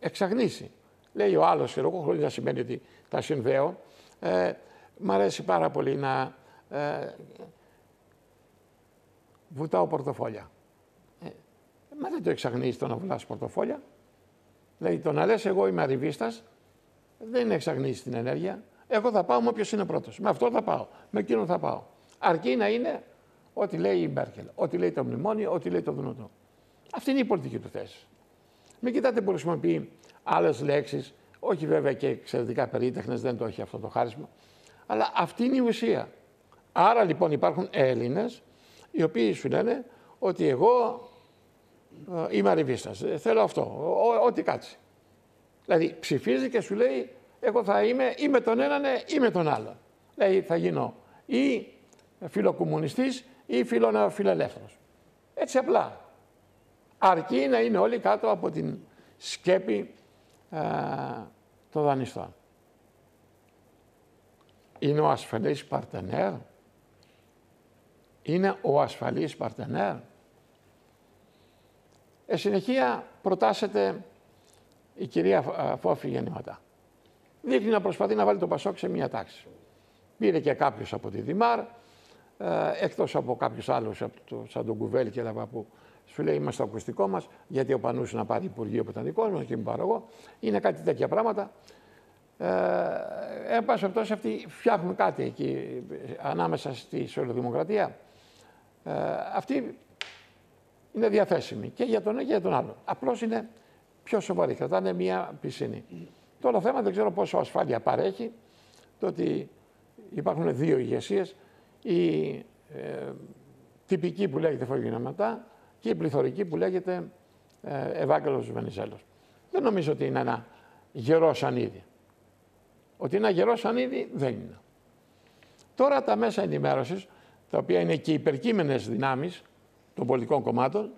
Εξαγνίσει. Λέει ο άλλος, εγώ χωρίς να σημαίνει ότι τα συνδέω, ε, μ' αρέσει πάρα πολύ να ε, βουτάω πορτοφόλια. Ε, μα δεν το εξαγνίζει το να βουλάς πορτοφόλια. Δηλαδή το να λες εγώ είμαι arrivίστας, δεν είναι εξαγνίζει την ενέργεια. Εγώ θα πάω με όποιος είναι πρώτος. Με αυτό θα πάω. Με εκείνον θα πάω. Αρκεί να είναι ό,τι λέει η Μπέρκελ, ό,τι λέει το μνημόνιο, ό,τι λέει το Δουνουτό. Αυτή είναι η πολιτική του θέση. Μην κοιτάτε που χρησιμοποιεί άλλες λέξεις, όχι βέβαια και εξαιρετικά περίτεχνες, δεν το έχει αυτό το χάρισμα. Αλλά αυτή είναι η ουσία. Άρα λοιπόν υπάρχουν Έλληνες οι οποίοι σου λένε ότι εγώ ε, είμαι αριβίστας, ε, θέλω αυτό, ό,τι κάτσει. Δηλαδή ψηφίζει και σου λέει εγώ θα είμαι ή με τον έναν ή με τον άλλον. Δηλαδή θα γίνω ή φιλοκομμουνιστής ή φιλελεύθερος. Έτσι απλά. Αρκεί να είναι όλοι κάτω από την σκέπη α, ε, των δανειστών. Είναι ο ασφαλής παρτενέρ είναι ο ασφαλής παρτενέρ; Ε, συνεχεία προτάσεται η κυρία Φόφη γεννηματά. Δείχνει να προσπαθεί να βάλει το Πασόκ σε μία τάξη. Πήρε και κάποιος από τη Δημάρ, ε, εκτός από κάποιους άλλους, από το, σαν τον Κουβέλη και τα που σου λέει είμαστε στο ακουστικό μας, γιατί ο Πανούς να πάρει Υπουργείο που ήταν δικό μας και μην πάρω εγώ. Είναι κάτι τέτοια πράγματα. Ε, εν πάση περιπτώσει αυτοί φτιάχνουν κάτι εκεί ανάμεσα στη Σολοδημοκρατία ε, αυτή είναι διαθέσιμη και για τον ένα και για τον άλλο. Απλώς είναι πιο σοβαρή, κρατάνε μία πισίνη. Το άλλο θέμα δεν ξέρω πόσο ασφάλεια παρέχει το ότι υπάρχουν δύο ηγεσίες, η ε, τυπική που λέγεται Φωγιναματά και η πληθωρική που λέγεται ε, Ευάγγελος Βενιζέλος. Δεν νομίζω ότι είναι ένα γερό σανίδι. Ότι είναι ένα γερό σανίδι δεν είναι. Τώρα τα μέσα ενημέρωσης τα οποία είναι και υπερκείμενες δυνάμεις των πολιτικών κομμάτων,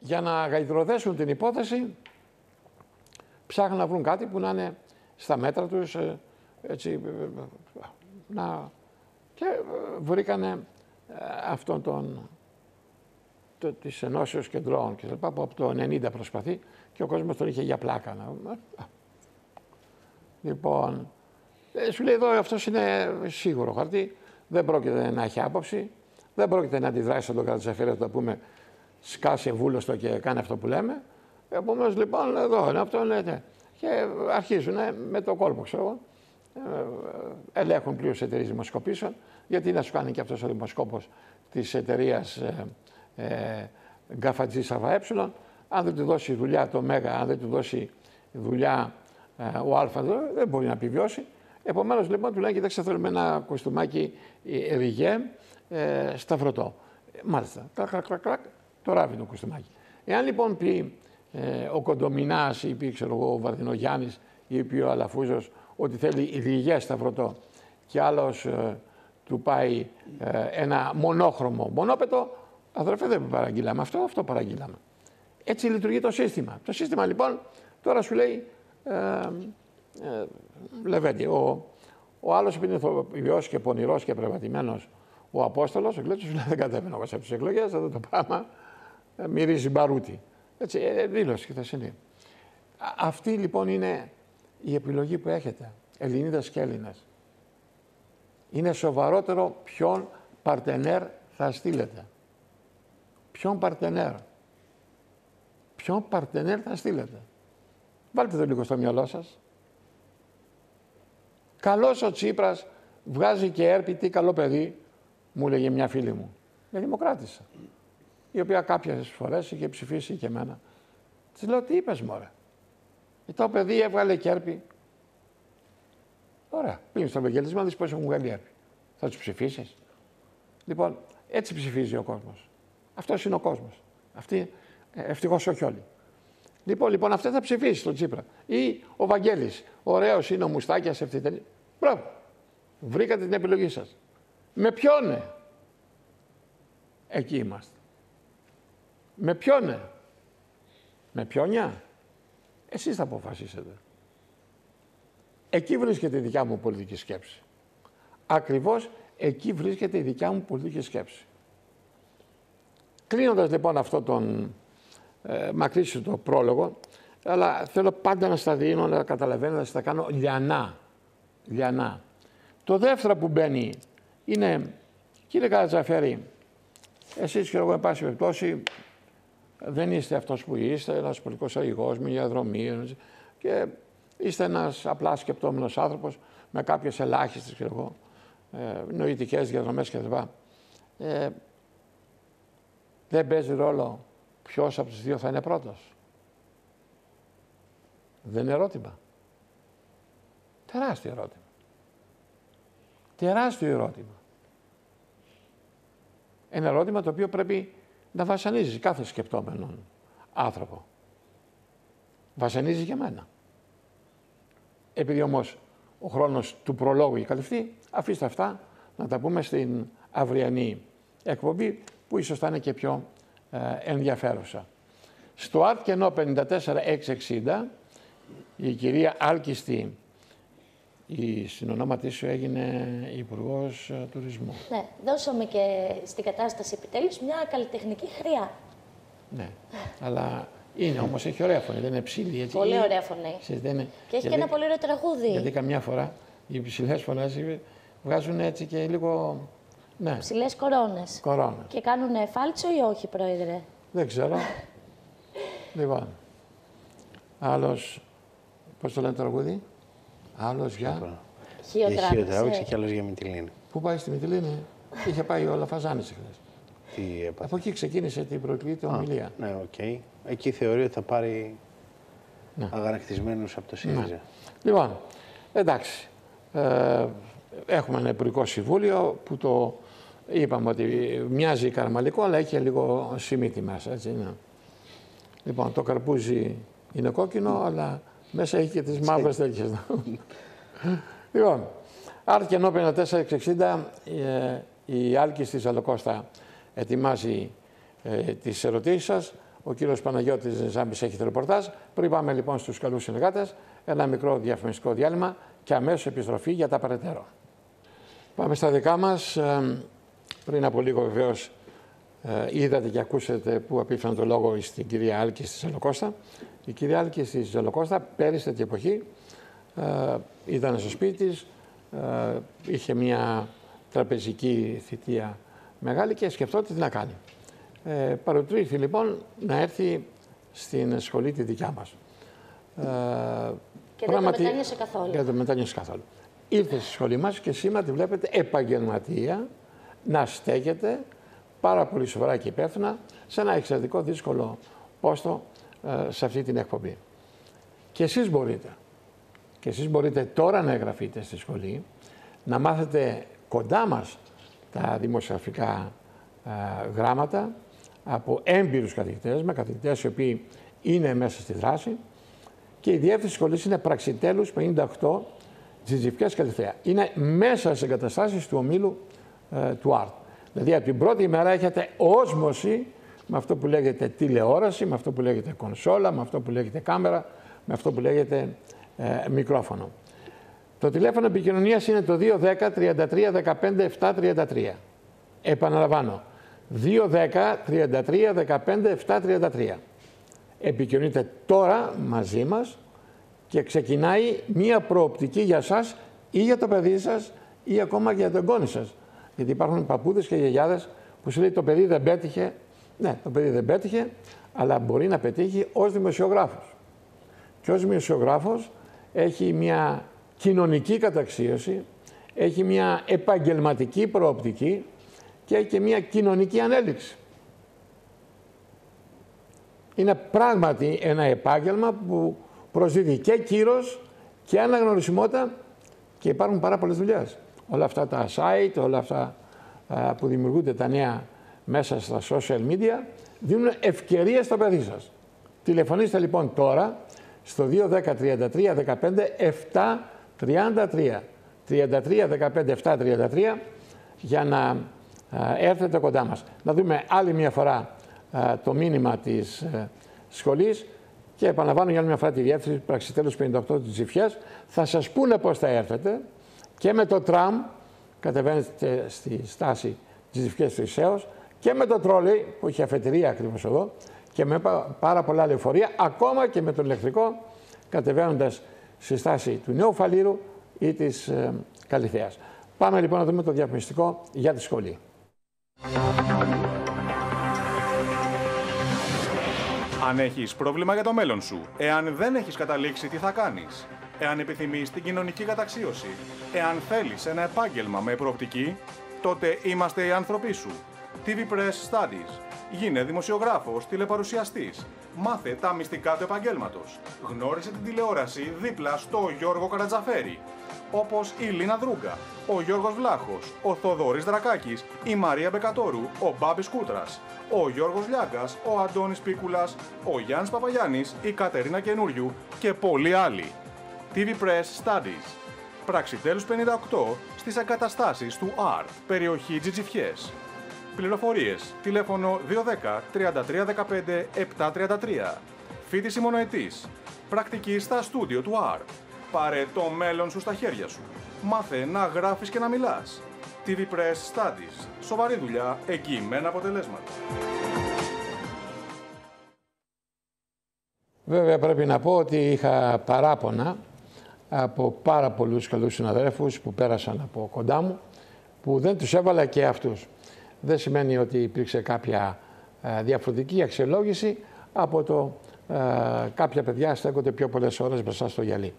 για να γαϊδροδέσουν την υπόθεση, ψάχνουν να βρουν κάτι που να είναι στα μέτρα τους, ε, έτσι, ε, να... και ε, βρήκανε αυτόν τον το, της ενώσεως κεντρών και που από το 90 προσπαθεί και ο κόσμος τον είχε για πλάκα. Λοιπόν, ε, σου λέει εδώ αυτός είναι σίγουρο χαρτί. Δεν πρόκειται να έχει άποψη. Δεν πρόκειται να αντιδράσει στον τον Καρατσαφίρα το πούμε σκάσε βούλωστο και κάνει αυτό που λέμε. Επομένως λοιπόν εδώ είναι αυτό λέτε. Και αρχίζουν με το κόλπο, ξέρω εγώ. ε, ελέγχουν πλήρως εταιρείες δημοσκοπήσεων, γιατί να σου κάνει και αυτός ο δημοσκόπος της εταιρείας ε, ε, Γκαφατζή ΑΕ, αν δεν του δώσει δουλειά το ΜΕΓΑ, αν δεν του δώσει δουλειά ε, ο Α, δεν μπορεί να επιβιώσει. Επομένως, λοιπόν, του λένε: Κοιτάξτε, θέλουμε ένα κοστούμάκι ε, ριγέ ε, σταυρωτό. Μάλιστα. Κλακ, κλακ, κλακ, το ράβει το κοστούμάκι. Εάν λοιπόν πει ε, ο Κοντομινάς ή πει ξέρω εγώ, ο Βαρδινογιάννης ή πει ο Αλαφούζος ότι θέλει ριγέ σταυρωτό και άλλος ε, του πάει ε, ένα μονόχρωμο μονόπετο, αδερφέ δεν παραγγείλαμε αυτό, αυτό παραγγείλαμε. Έτσι λειτουργεί το σύστημα. Το σύστημα λοιπόν τώρα σου λέει ε, ε, Λεβέντη, ο, ο άλλος που είναι ηθοποιό και πονηρός και πρεβατημένο, ο Απόστολος, ο Κλέτσο, λέει *laughs* δεν κατέβαινε εγώ σε τις εκλογές, αυτό το πράγμα ε, μυρίζει μπαρούτι. Έτσι, ε, δήλωση χθεσινή. Αυτή λοιπόν είναι η επιλογή που έχετε, Ελληνίδες και Έλληνες. Είναι σοβαρότερο ποιον παρτενέρ θα στείλετε. Ποιον παρτενέρ. Ποιον παρτενέρ θα στείλετε. Βάλτε το λίγο στο μυαλό σας. Καλός ο Τσίπρας βγάζει και έρπη, τι καλό παιδί, μου λέγε μια φίλη μου. Με δημοκράτησα. Η οποία κάποιες φορές είχε ψηφίσει και εμένα. Της λέω, τι είπες μωρέ; Και το παιδί έβγαλε και έρπη. Ωραία. Πήγαινε στο Ευαγγελισμό, δεις πώς έχουν βγάλει έρπη. Θα τους ψηφίσεις. Λοιπόν, έτσι ψηφίζει ο κόσμος. Αυτός είναι ο κόσμος. Αυτή, ε, ευτυχώς όχι όλοι. Λοιπόν, λοιπόν, αυτό θα ψηφίσεις τον Τσίπρα. Ή ο Βαγγέλης. Ωραίος είναι ο Μουστάκια σε αυτή την ταινία. Μπράβο. Βρήκατε την επιλογή σας. Με ποιον ναι. Εκεί είμαστε. Με ποιον ναι. Με ποιονιά. Εσείς θα αποφασίσετε. Εκεί βρίσκεται η δικιά μου πολιτική σκέψη. Ακριβώς εκεί βρίσκεται η δικιά μου πολιτική σκέψη. Κλείνοντας λοιπόν αυτό τον ε, μακρύσιο το πρόλογο, αλλά θέλω πάντα να στα δίνω, να καταλαβαίνω, να στα κάνω λιανά. Λιανά. Το δεύτερο που μπαίνει είναι, κύριε Καρατζαφέρη, εσείς και εγώ, εν πάση περιπτώσει, δεν είστε αυτός που είστε, ένας πολιτικός αγηγός, μια διαδρομή, και είστε ένας απλά σκεπτόμενος άνθρωπος με κάποιες ελάχιστες, ξέρω εγώ, ε, νοητικές διαδρομές κλπ. Ε, δεν παίζει ρόλο ποιος από τους δύο θα είναι πρώτος; Δεν είναι ερώτημα. Τεράστιο ερώτημα. Τεράστιο ερώτημα. Ένα ερώτημα το οποίο πρέπει να βασανίζεις κάθε σκεπτόμενον άνθρωπο. Βασανίζεις και εμένα. Επειδή όμως ο χρόνος του προλόγου έχει καλυφθεί, αφήστε αυτά να τα πούμε στην αυριανή εκπομπή που ίσως θα είναι και πιο ε, ενδιαφέρουσα. Στο ΑΡΤ κενό 54660 η κυρία Άλκιστη η συνονόματή σου έγινε υπουργός ε, Τουρισμού. Ναι, δώσαμε και στην κατάσταση επιτέλους μια καλλιτεχνική χρειά. Ναι, αλλά είναι όμως, έχει ωραία φωνή, δεν είναι ψηλή. Έτσι. Πολύ ωραία φωνή. είναι... Και έχει και ένα πολύ ωραίο τραγούδι. Γιατί καμιά φορά οι ψηλές φωνές βγάζουν έτσι και λίγο. Ναι. Ψηλές κορώνες. Κορώνες. Και κάνουν φάλτσο ή όχι, Πρόεδρε; Δεν ξέρω. *laughs* λοιπόν. Άλλος. Πώς το λένε το τραγούδι; Άλλος για. Χίο τράβηξε και άλλος για Μυτιλήνη. Πού πάει στη Μυτιλήνη, είχε πάει ο Λαφαζάνης χθες. Τι έπαθε. Από εκεί ξεκίνησε την προκλήτη ομιλία. Ναι, OK. Okay. Εκεί θεωρεί ότι θα πάρει ναι. αγανακτισμένους από το ΣΥΡΙΖΑ. Ναι. Λοιπόν, εντάξει. Ε, έχουμε ένα υπουργικό συμβούλιο που το είπαμε ότι μοιάζει καραμανλικό, αλλά έχει λίγο Σημίτη μέσα. Έτσι, ναι. Λοιπόν, το καρπούζι είναι κόκκινο, αλλά μέσα έχει και τις μαύρες τέτοιες. λοιπόν, Άρτ και 460, η Άλκης στη Ζαλοκώστα ετοιμάζει ε, τις ερωτήσεις σας. Ο κύριος Παναγιώτης Ζάμπης έχει το ρεπορτάζ. Πριν πάμε λοιπόν στους καλούς συνεργάτες, ένα μικρό διαφημιστικό διάλειμμα και αμέσως επιστροφή για τα περαιτέρω. Πάμε στα δικά μας. Ε, πριν από λίγο βεβαίως ε, είδατε και ακούσατε που απίφθανε το λόγο στην κυρία Άλκης στη Ζελοκώστα. Η κυρία Άλκης στη Ζελοκώστα πέρυσι τέτοια εποχή ε, ήταν στο σπίτι της, ε, είχε μια τραπεζική θητεία μεγάλη και σκεφτόταν τι να κάνει. Ε, παροτρύνθη λοιπόν να έρθει στην σχολή τη δικιά μας. Ε, και δεν το μετάνιωσε καθόλου. Και δεν το μετάνιωσε καθόλου. ήρθε στη σχολή μας και σήμερα τη βλέπετε επαγγελματία να στέκεται πάρα πολύ σοβαρά και υπεύθυνα σε ένα εξαιρετικό δύσκολο πόστο ε, σε αυτή την εκπομπή. Και εσείς μπορείτε. Και εσείς μπορείτε τώρα να εγγραφείτε στη σχολή, να μάθετε κοντά μας τα δημοσιογραφικά ε, γράμματα από έμπειρους καθηγητές, με καθηγητές οι οποίοι είναι μέσα στη δράση και η διεύθυνση σχολής είναι Πραξιτέλους 58 Τζιτζιφιάς Καλυθέα. Είναι μέσα σε εγκαταστάσεις του ομίλου ε, του ΑΡΤ. Δηλαδή από την πρώτη ημέρα έχετε όσμωση με αυτό που λέγεται τηλεόραση, με αυτό που λέγεται κονσόλα, με αυτό που λέγεται κάμερα, με αυτό που λέγεται ε, μικρόφωνο. Το τηλέφωνο επικοινωνίας είναι το 210 33 15 733. Επαναλαμβάνω. 210 33 15 733. Επικοινωνείτε τώρα μαζί μας και ξεκινάει μία προοπτική για σας ή για το παιδί σας ή ακόμα για τον γόνι σας. Γιατί υπάρχουν παππούδες και γιαγιάδες που σου λέει το παιδί δεν πέτυχε. Ναι, το παιδί δεν πέτυχε, αλλά μπορεί να πετύχει ως δημοσιογράφος. Και ως δημοσιογράφος έχει μια κοινωνική καταξίωση, έχει μια επαγγελματική προοπτική και έχει και μια κοινωνική ανέλυξη. Είναι πράγματι ένα επάγγελμα που προσδίδει και κύρος και αναγνωρισιμότητα και υπάρχουν πάρα πολλές δουλειές. Όλα αυτά τα site, όλα αυτά που δημιουργούνται τα νέα μέσα στα social media δίνουν ευκαιρία στο παιδί σας. Τηλεφωνήστε λοιπόν τώρα στο 210 33 15 733. 33 15 733 για να έρθετε κοντά μας. Να δούμε άλλη μια φορά το μήνυμα της ε, σχολής και επαναλαμβάνω για άλλη μια φορά τη διεύθυνση πραξιτέλους 58 της Ζηφιάς. Θα σας πούνε πώς θα έρθετε και με το τραμ, κατεβαίνετε στη στάση της Ζηφιάς του Ισέως και με το τρόλεϊ που έχει αφετηρία ακριβώς εδώ και με πάρα πολλά λεωφορεία, ακόμα και με το ηλεκτρικό κατεβαίνοντας στη στάση του Νέου Φαλήρου ή της ε, Καλυθέας. Πάμε λοιπόν να δούμε το διαφημιστικό για τη σχολή. Αν έχεις πρόβλημα για το μέλλον σου, εάν δεν έχεις καταλήξει τι θα κάνεις, εάν επιθυμείς την κοινωνική καταξίωση, εάν θέλεις ένα επάγγελμα με προοπτική, τότε είμαστε οι άνθρωποι σου. TV Press Studies. Γίνε δημοσιογράφος, τηλεπαρουσιαστής. Μάθε τα μυστικά του επαγγέλματος. Γνώρισε την τηλεόραση δίπλα στο Γιώργο Καρατζαφέρη. Όπως η Λίνα Δρούγκα, ο Γιώργος Βλάχος, ο Θοδόρης Δρακάκης, η Μαρία Μπεκατόρου, ο Μπάμπης Κούτρας, ο Γιώργος Λιάγκας, ο Αντώνης Πίκουλας, ο Γιάννης Παπαγιάννης, η Κατερίνα Καινούριου και πολλοί άλλοι. TV Press Studies. Πραξιτέλους 58 στις εγκαταστάσεις του ART, περιοχή Τζιτζιφιές. Πληροφορίες, τηλέφωνο 210 3315 733. Φίτηση μονοετής. Πρακτική στα στούντιο του ART. Πάρε το μέλλον σου στα χέρια σου. Μάθε να γράφεις και να μιλάς. TV Press Studies. Σοβαρή δουλειά, εγγυημένα αποτελέσματα. Βέβαια πρέπει να πω ότι είχα παράπονα από πάρα πολλούς καλούς συναδέλφους που πέρασαν από κοντά μου που δεν τους έβαλα και αυτούς. Δεν σημαίνει ότι υπήρξε κάποια ε, διαφορετική αξιολόγηση από το ε, κάποια παιδιά στέκονται πιο πολλές ώρες μπροστά στο γυαλί.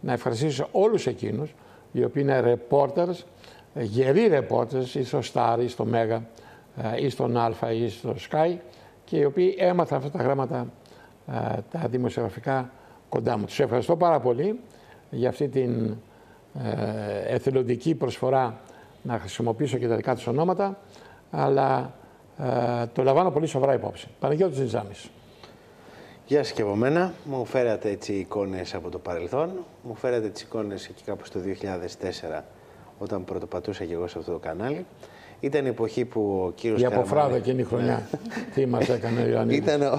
Να ευχαριστήσω όλους εκείνους οι οποίοι είναι reporters, γεροί reporters ή στο Star ή στο Mega ή στον Α ή στο Sky και οι οποίοι έμαθαν αυτά τα γράμματα τα δημοσιογραφικά κοντά μου. Τους ευχαριστώ πάρα πολύ για αυτή την ε, εθελοντική προσφορά να χρησιμοποιήσω και τα δικά τους ονόματα, αλλά ε, το λαμβάνω πολύ σοβαρά υπόψη. Παναγιώτης Τζιτζάμης. Γεια σας και από μένα. Μου φέρατε έτσι εικόνες από το παρελθόν. Μου φέρατε τις εικόνες εκεί κάπου το 2004, όταν πρωτοπατούσα και εγώ σε αυτό το κανάλι. Ήταν η εποχή που ο κύριος Η αποφράδα εκείνη η χρονιά. Τι μας έκανε ο Ιωαννίδης; Ήταν ο,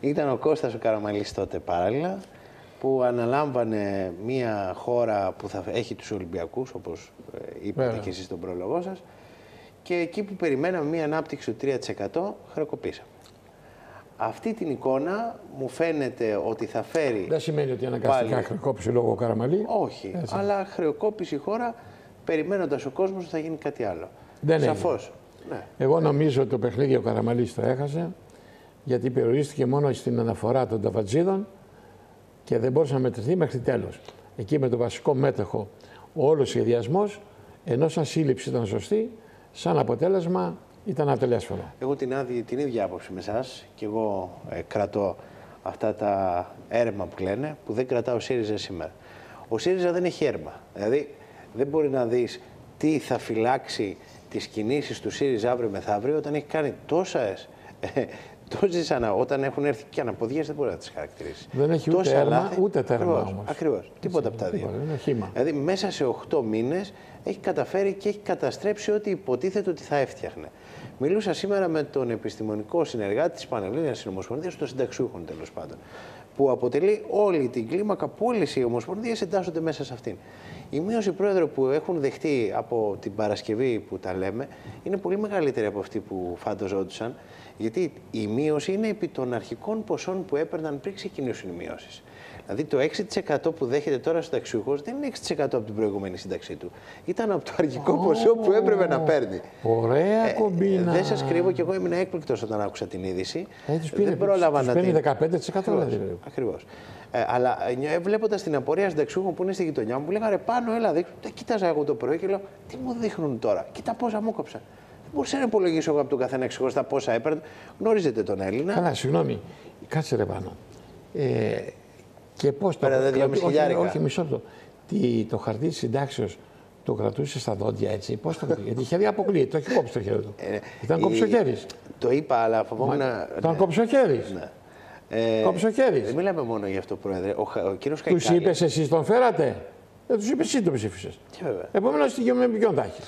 ήταν ο Κώστας ο Καραμαλής τότε παράλληλα που αναλάμβανε μια χώρα που θα έχει τους Ολυμπιακούς, όπως ε, είπατε και εσείς στον πρόλογό σας, και εκεί που περιμέναμε μια ανάπτυξη του 3% χρεοκοπήσαμε. Αυτή την εικόνα μου φαίνεται ότι θα φέρει... Δεν σημαίνει ότι αναγκαστικά πάλι... χρεοκόπησε λόγω Καραμαλή. Όχι, Έτσι. αλλά χρεοκόπησε η χώρα περιμένοντας ο κόσμος ότι θα γίνει κάτι άλλο. Δεν Σαφώς. Ναι. Εγώ νομίζω ότι το παιχνίδι ο Καραμαλής το έχασε γιατί περιορίστηκε μόνο στην αναφορά των ταβατζίδων και δεν μπορούσε να μετρηθεί μέχρι τέλος. Εκεί με το βασικό μέτοχο, όλος ο σχεδιασμός, ενώ σαν σύλληψη ήταν σωστή, σαν αποτέλεσμα ήταν ατελέσφορο. Εγώ την, άδη, την ίδια άποψη με εσάς και εγώ ε, κρατώ αυτά τα έρμα που λένε, που δεν κρατά ο ΣΥΡΙΖΑ σήμερα. Ο ΣΥΡΙΖΑ δεν έχει έρμα. Δηλαδή δεν μπορεί να δεις τι θα φυλάξει τις κινήσεις του ΣΥΡΙΖΑ αύριο μεθαύριο όταν έχει κάνει τόσες Τόσε ανα... όταν έχουν έρθει και αναποδιέ δεν μπορεί να τις χαρακτηρίσει. Δεν έχει ούτε Τόσα έρμα, ούτε τέρμα όμως. Ακριβώς. Τίποτα από τα δύο. Είναι χήμα. Δηλαδή μέσα σε 8 μήνες έχει καταφέρει και έχει καταστρέψει ό,τι υποτίθεται ότι θα έφτιαχνε. Μιλούσα σήμερα με τον επιστημονικό συνεργάτη της Πανελλήνιας Συνομοσπονδίας, των συνταξιούχων τέλος πάντων, που αποτελεί όλη την κλίμακα που όλες οι ομοσπονδίες εντάσσονται μέσα σε αυτήν. Η μείωση πρόεδρο που έχουν δεχτεί από την Παρασκευή που τα λέμε είναι πολύ μεγαλύτερη από αυτή που φανταζόντουσαν. Γιατί η μείωση είναι επί των αρχικών ποσών που έπαιρναν πριν ξεκινήσουν οι μειώσεις. Δηλαδή το 6% που δέχεται τώρα στο ταξιούχος δεν είναι 6% από την προηγούμενη σύνταξή του. Ήταν από το αρχικό oh, ποσό που έπρεπε να παίρνει. Ωραία ε, κομπίνα. Δεν σας κρύβω και εγώ ήμουν έκπληκτος όταν άκουσα την είδηση. Ε, πήρε, δεν πρόλαβα να την. 15% δηλαδή. Ακριβώς. Ε, αλλά ε, βλέποντας την απορία συνταξιούχων που είναι στη γειτονιά μου, που λέγανε πάνω, έλα δείξω. Κοίταζα εγώ το πρωί και λέω, τι μου δείχνουν τώρα; Κοίτα πόσα μου κόψα μπορούσα να υπολογίσω εγώ από τον καθένα ξεχωριστά πόσα έπαιρνε. Γνωρίζετε τον Έλληνα. Καλά, συγγνώμη. Κάτσε ρε πάνω. Ε, και πώς το. Πέρα όχι, όχι, όχι, μισό λεπτό. Τι, το χαρτί της συντάξεως το κρατούσε στα δόντια έτσι; Πώς το Γιατί η χέρι αποκλείεται. Το έχει κόψει το χέρι του. Ε, Ήταν κόψει χέρις. Το είπα, αλλά φοβόμουν να. Ήταν ναι. κόψει χέρις. Ναι. Ε, κόψει χέρι. Δεν μιλάμε μόνο για αυτό, Πρόεδρε. Ο, ο κύριος Τους είπες, εσείς τον φέρατε; Δεν τους είπες, εσύ το ψήφισες. Επομένως, τι με ποιον τάχει.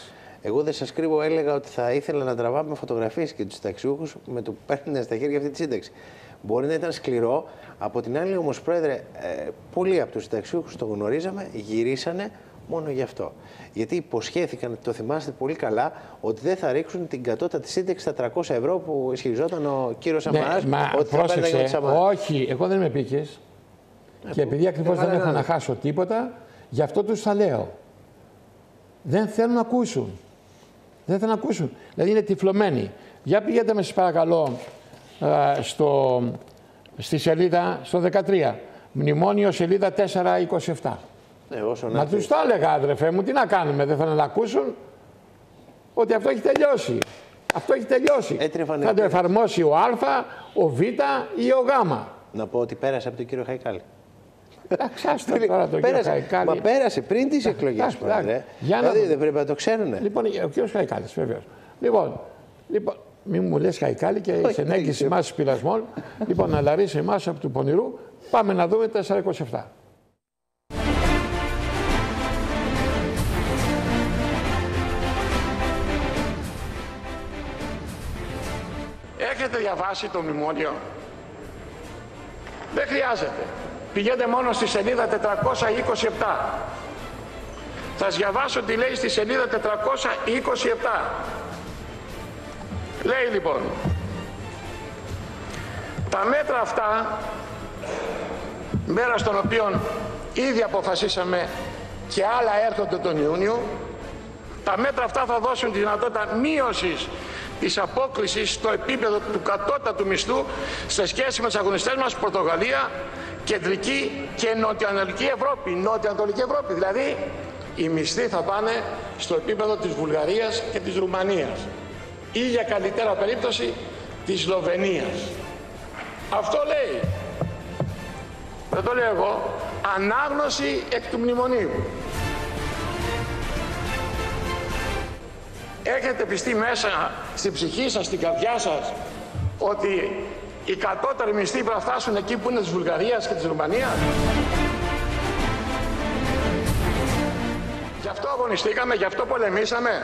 Εγώ δεν σας κρύβω, έλεγα ότι θα ήθελα να τραβάμε φωτογραφίες και τους συνταξιούχου με το που παίρνουν στα χέρια αυτή τη σύνταξη. Μπορεί να ήταν σκληρό. Από την άλλη, όμως, Πρόεδρε, ε, πολλοί από τους συνταξιούχου το γνωρίζαμε, γυρίσανε μόνο γι' αυτό. Γιατί υποσχέθηκαν, το θυμάστε πολύ καλά, ότι δεν θα ρίξουν την κατώτατη σύνταξη στα 300 ευρώ που ισχυριζόταν ο κύριος Σαμαράς. Ναι, ότι θα πρόσεξε, όχι, εγώ δεν με πήκε. Ε, και επειδή ακριβώς δεν έχω να χάσω τίποτα, γι' αυτό τους τα λέω. Δεν θέλουν να ακούσουν. Δεν θέλουν να ακούσουν. Δηλαδή είναι τυφλωμένοι. Για πηγαίνετε με σας παρακαλώ στο, στη σελίδα, στο 13. Μνημόνιο σελίδα 427. Ε, όσο να τους τα έλεγα, αδερφέ μου, τι να κάνουμε, δεν θέλουν να ακούσουν. Ότι αυτό έχει τελειώσει. Αυτό έχει τελειώσει. Θα το εφαρμόσει ο Α, ο Β ή ο Γ. Να πω ότι πέρασε από τον κύριο Χαϊκάλη. Ξάστε τώρα τον κύριο Χαϊκάλη. Μα πέρασε πριν τις εκλογές, πρόεδρε. Δηλαδή δεν πρέπει να το ξέρουν. Λοιπόν, ο κύριος Χαϊκάλης, βεβαίως. Λοιπόν, λοιπόν, μην μου λες Χαϊκάλη και σε ενέγγιση μα πειρασμών. λοιπόν, να λαρίσει εμάς από του πονηρού. Πάμε να δούμε 427. Έχετε διαβάσει το μνημόνιο; Δεν χρειάζεται. Πηγαίνετε μόνο στη σελίδα 427. Θα διαβάσω τι λέει στη σελίδα 427. Λέει λοιπόν, τα μέτρα αυτά, μέρα στον οποίο ήδη αποφασίσαμε και άλλα έρχονται τον Ιούνιο, τα μέτρα αυτά θα δώσουν τη δυνατότητα μείωσης της απόκλησης στο επίπεδο του κατώτατου μισθού σε σχέση με τους αγωνιστές μας Πορτογαλία, Κεντρική και Νοτιοανατολική Ευρώπη. Νοτιοανατολική Ευρώπη, δηλαδή οι μισθοί θα πάνε στο επίπεδο της Βουλγαρίας και της Ρουμανίας ή για καλύτερα περίπτωση της Σλοβενίας. Αυτό λέει. Δεν το λέω εγώ. Ανάγνωση εκ του μνημονίου. Έχετε πιστεί μέσα στην ψυχή σας, στην καρδιά σας, ότι οι κατώτεροι μισθοί θα φτάσουν εκεί που είναι της Βουλγαρίας και της Ρουμανίας; Γι' αυτό αγωνιστήκαμε, γι' αυτό πολεμήσαμε.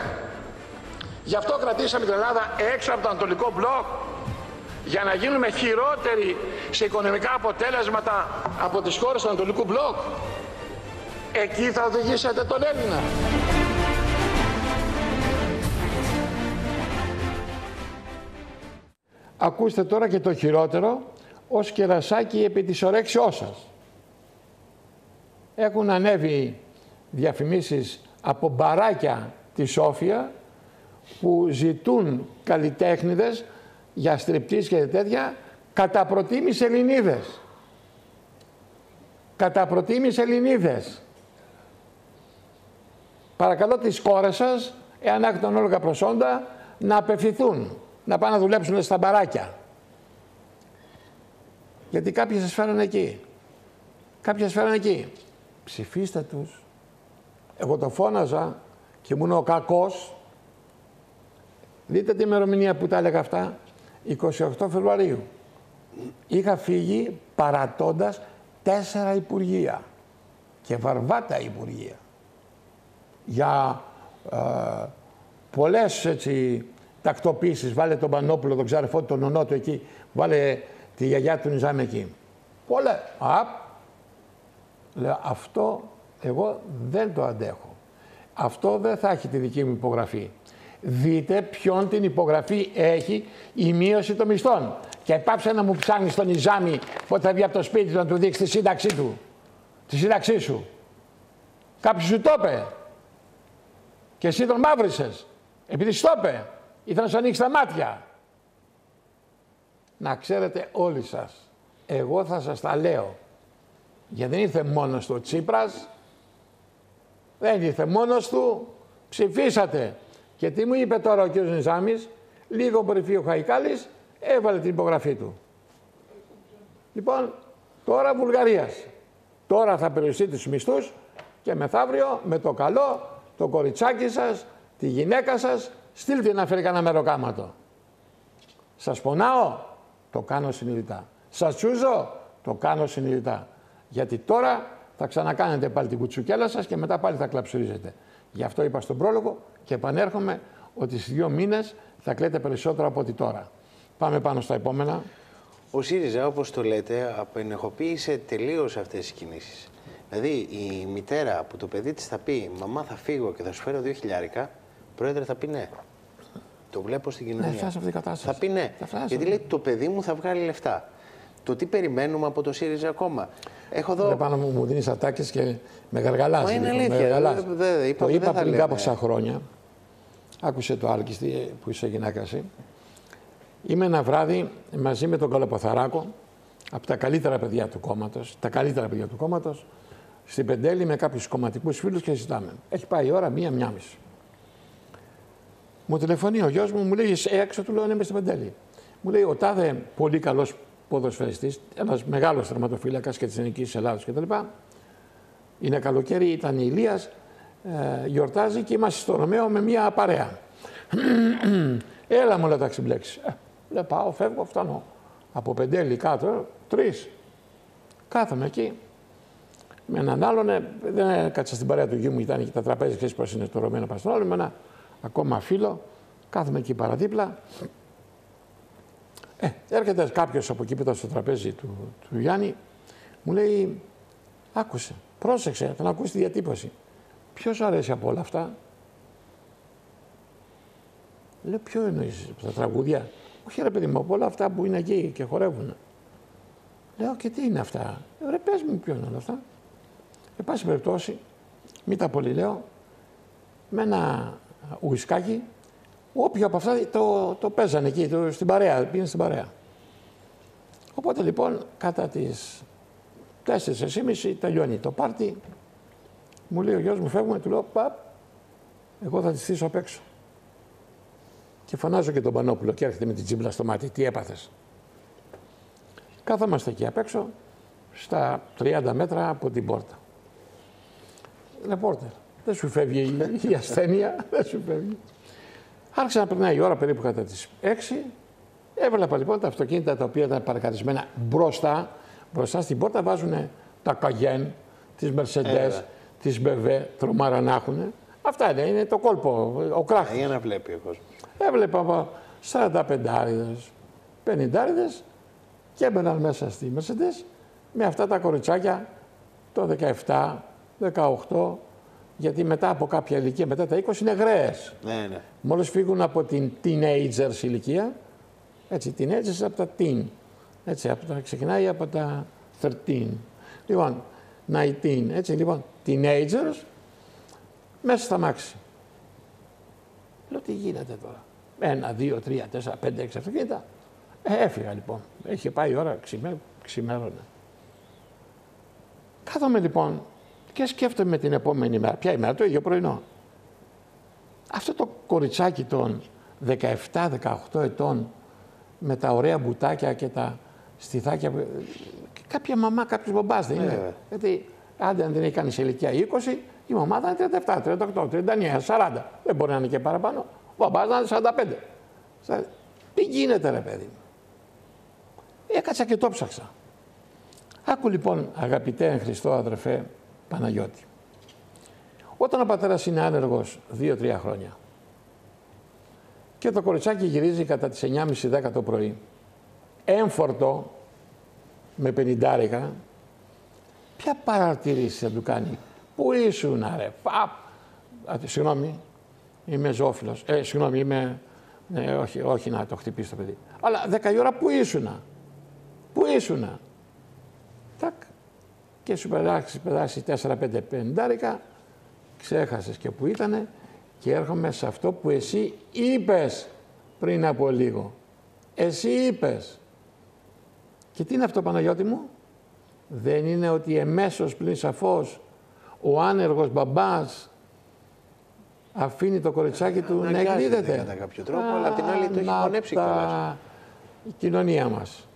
Γι' αυτό κρατήσαμε την Ελλάδα έξω από το Ανατολικό Μπλοκ για να γίνουμε χειρότεροι σε οικονομικά αποτέλεσματα από τις χώρες του Ανατολικού Μπλοκ. Εκεί θα οδηγήσετε τον Έλληνα. Ακούστε τώρα και το χειρότερο ως κερασάκι επί της ορέξιός σας. Έχουν ανέβει διαφημίσεις από μπαράκια τη Σόφια που ζητούν καλλιτέχνηδες για στριπτής και τέτοια κατά προτίμηση Ελληνίδες. Κατά προτίμηση Ελληνίδες. παρακαλώ τις κόρες σας, εάν έχουν ανάλογα προσόντα, να απευθυνθούν, να πάνε να δουλέψουν στα μπαράκια. Γιατί κάποιοι σας φέρανε εκεί. Κάποιοι σας φέρανε εκεί. Ψηφίστε τους. Εγώ το φώναζα και ήμουν ο κακός. Δείτε την ημερομηνία που τα έλεγα αυτά. 28 Φεβρουαρίου. Είχα φύγει παρατώντας τέσσερα υπουργεία και βαρβάτα υπουργεία για ε, πολλές έτσι, τακτοποίησεις. Βάλε τον Πανόπουλο, τον ξαρεφό, τον νονό του εκεί. Βάλε τη γιαγιά του Νιζάμ εκεί. Πολλά. Απ. Λέω, αυτό εγώ δεν το αντέχω. Αυτό δεν θα έχει τη δική μου υπογραφή. Δείτε ποιον την υπογραφή έχει η μείωση των μισθών. Και πάψε να μου ψάχνεις τον Ιζάμι πότε θα βγει από το σπίτι του να του δείξει τη σύνταξή του. Τη σύνταξή σου. Κάποιος σου το είπε. Και εσύ τον μαύρισες. Επειδή σου το είπε. Ήθελα να σου ανοίξει τα μάτια. Να ξέρετε όλοι σας. Εγώ θα σας τα λέω. Γιατί δεν ήρθε μόνος του ο Τσίπρας. Δεν ήρθε μόνος του. Ψηφίσατε. Και τι μου είπε τώρα ο κ. Νιζάμης. Λίγο πριν ο Χαϊκάλης έβαλε την υπογραφή του. Λοιπόν, τώρα Βουλγαρίας. Τώρα θα περιοριστεί τους μισθούς και μεθαύριο με το καλό, το κοριτσάκι σας, τη γυναίκα σας, στείλτε να φέρει κανένα μεροκάματο. Σας πονάω, το κάνω συνειδητά. Σας τσούζω, το κάνω συνειδητά. Γιατί τώρα θα ξανακάνετε πάλι την κουτσουκέλα σας και μετά πάλι θα κλαψουρίζετε. Γι' αυτό είπα στον πρόλογο και επανέρχομαι ότι στις δύο μήνες θα κλαίτε περισσότερο από ότι τώρα. Πάμε πάνω στα επόμενα. Ο ΣΥΡΙΖΑ, όπως το λέτε, απενεχοποίησε τελείως αυτές τις κινήσεις. Δηλαδή, η μητέρα που το παιδί της θα πει «Μαμά, θα φύγω και θα σου φέρω δύο χιλιάρικα», πρόεδρε θα πει «Ναι». Το βλέπω στην κοινωνία. Ναι, αυτή η κατάσταση. Θα πει ναι. Θα Γιατί λέει το παιδί μου θα βγάλει λεφτά. Το τι περιμένουμε από το ΣΥΡΙΖΑ ακόμα. Έχω εδώ... πάνω μου, μου δίνεις ατάκες και με γαργαλάζεις. Μα είναι αλήθεια. το είπα πριν κάποια χρόνια. Άκουσε το Άλκη που είσαι γυναίκας εσύ. Είμαι ένα βράδυ μαζί με τον Καλαποθαράκο, από τα καλύτερα παιδιά του κόμματος, τα καλύτερα παιδιά του κόμματος, στην Πεντέλη με κάποιους κομματικούς φίλους και συζητάμε. Έχει πάει η ώρα μία-μία μισή. Μου τηλεφωνεί ο γιος μου, μου λέει έξω, του λέω είμαι στην Πεντέλη. Μου λέει ο τάδε πολύ καλός ποδοσφαιριστής, ένας μεγάλος θερματοφύλακας και της Ελληνικής Ελλάδα κτλ. Είναι καλοκαίρι, ήταν η Ηλίας, ε, γιορτάζει και είμαστε στο Ρωμαίο με μια παρέα. *clears throat* Έλα μου, λέει τα ξυμπλέξεις. Ε, λέω πάω, φεύγω, φτάνω. Από πεντέλη κάτω, τρεις. Κάθομαι εκεί. Με έναν άλλον, ε, δεν έκατσα στην παρέα του γη μου, ήταν και τα τραπέζια, ξέρεις πώς είναι στο Ρωμένο Παστρόλο, με ένα ακόμα φίλο. Κάθομαι εκεί παραδίπλα. Ε, έρχεται κάποιος από εκεί που ήταν στο τραπέζι του, του Γιάννη, μου λέει: Άκουσε, πρόσεξε, θα ακούσει τη διατύπωση. Ποιος σου αρέσει από όλα αυτά, Λέω, ποιο εννοείς, τα τραγούδια; Όχι, ρε παιδί μου, από όλα αυτά που είναι εκεί και χορεύουν. Λέω, και τι είναι αυτά; Λέω, ρε, πες μου, ποιο είναι όλα αυτά. Εν πάση περιπτώσει, μην τα πολύ λέω, με ένα ουισκάκι, όποιο από αυτά το, το παίζανε εκεί, το, στην παρέα, πήγαινε στην παρέα. Οπότε λοιπόν, κατά τις 4.30 τελειώνει το πάρτι, μου λέει ο γιος μου, φεύγουμε, του λέω, παπ, εγώ θα τη στήσω απ' έξω. Και φωνάζω και τον Πανόπουλο και έρχεται με την τσίμπλα στο μάτι. Τι έπαθες; Κάθομαστε εκεί απ' έξω, στα 30 μέτρα από την πόρτα. Ρεπόρτερ. Δεν σου φεύγει η ασθένεια, δεν σου φεύγει. Άρχισε να περνάει η ώρα περίπου κατά τις 6. Έβλεπα λοιπόν τα αυτοκίνητα τα οποία ήταν παρακαρισμένα μπροστά. Μπροστά στην πόρτα βάζουν τα Καγέν, τις Mercedes, τις Μπεβέ, τρομάρα να έχουν. Αυτά είναι, είναι το κόλπο, ο κράχος. Για να βλέπει ο κόσμος. Έβλεπα 45 50 και έμπαιναν μέσα στη Mercedes με αυτά τα κοριτσάκια το 17, 18, γιατί μετά από κάποια ηλικία, μετά τα 20 είναι γραίες. Ναι, ναι. Μόλις φύγουν από την teenagers ηλικία, έτσι, teenagers από τα teen, έτσι, από τα, ξεκινάει από τα 13. Λοιπόν, 19, έτσι, λοιπόν, teenagers, μέσα στα μάξι. Λέω τι γίνεται τώρα; Ένα, δύο, τρία, τέσσερα, πέντε, έξι αυτοκίνητα. Ε, έφυγα λοιπόν. Είχε πάει η ώρα, ξημέ, ξημέρωνα. Κάθομαι λοιπόν και σκέφτομαι την επόμενη μέρα. Ποια ημέρα, το ίδιο πρωινό. Αυτό το κοριτσάκι των 17-18 ετών με τα ωραία μπουτάκια και τα στιθάκια. Και κάποια μαμά, κάποιο μπαμπάς δεν είναι; Βέβαια. Γιατί άντε αν δεν έχει κάνει σε ηλικία 20, η μαμά θα είναι 37, 38, 39, 40. Δεν μπορεί να είναι και παραπάνω. Ο μπαμπάς να είναι 45. Σα- Τι γίνεται, ρε παιδί μου; Έκατσα και το ψάξα. Άκου λοιπόν, αγαπητέ εν Χριστώ αδερφέ Παναγιώτη. Όταν ο πατέρας είναι άνεργος 2-3 χρόνια και το κοριτσάκι γυρίζει κατά τις 9.30-10 το πρωί, έμφορτο με πενιντάρικα, ποια παρατηρήση θα του κάνει; Πού ήσουν, ρε, παπ. Α, συγγνώμη, είμαι ζώφιλος. Ε, συγγνώμη, είμαι... Ναι, όχι, όχι να το χτυπήσει το παιδί. Αλλά 10 η ώρα πού ήσουνα; Πού ήσουνα; Τάκ. Και σου περάσει, περάσει 4-5 πεντάρικα, ξέχασες και που ήτανε και έρχομαι σε αυτό που εσύ είπες πριν από λίγο. Εσύ είπες. Και τι είναι αυτό Παναγιώτη μου; Δεν είναι ότι εμέσως πλην σαφώς ο άνεργος μπαμπάς αφήνει το κοριτσάκι του να Αναγκάζεται εκδίδεται. κατά κάποιο τρόπο, αλλά απ' την άλλη το έχει να χωνέψει τα- κιόλας. Η κοινωνία μας.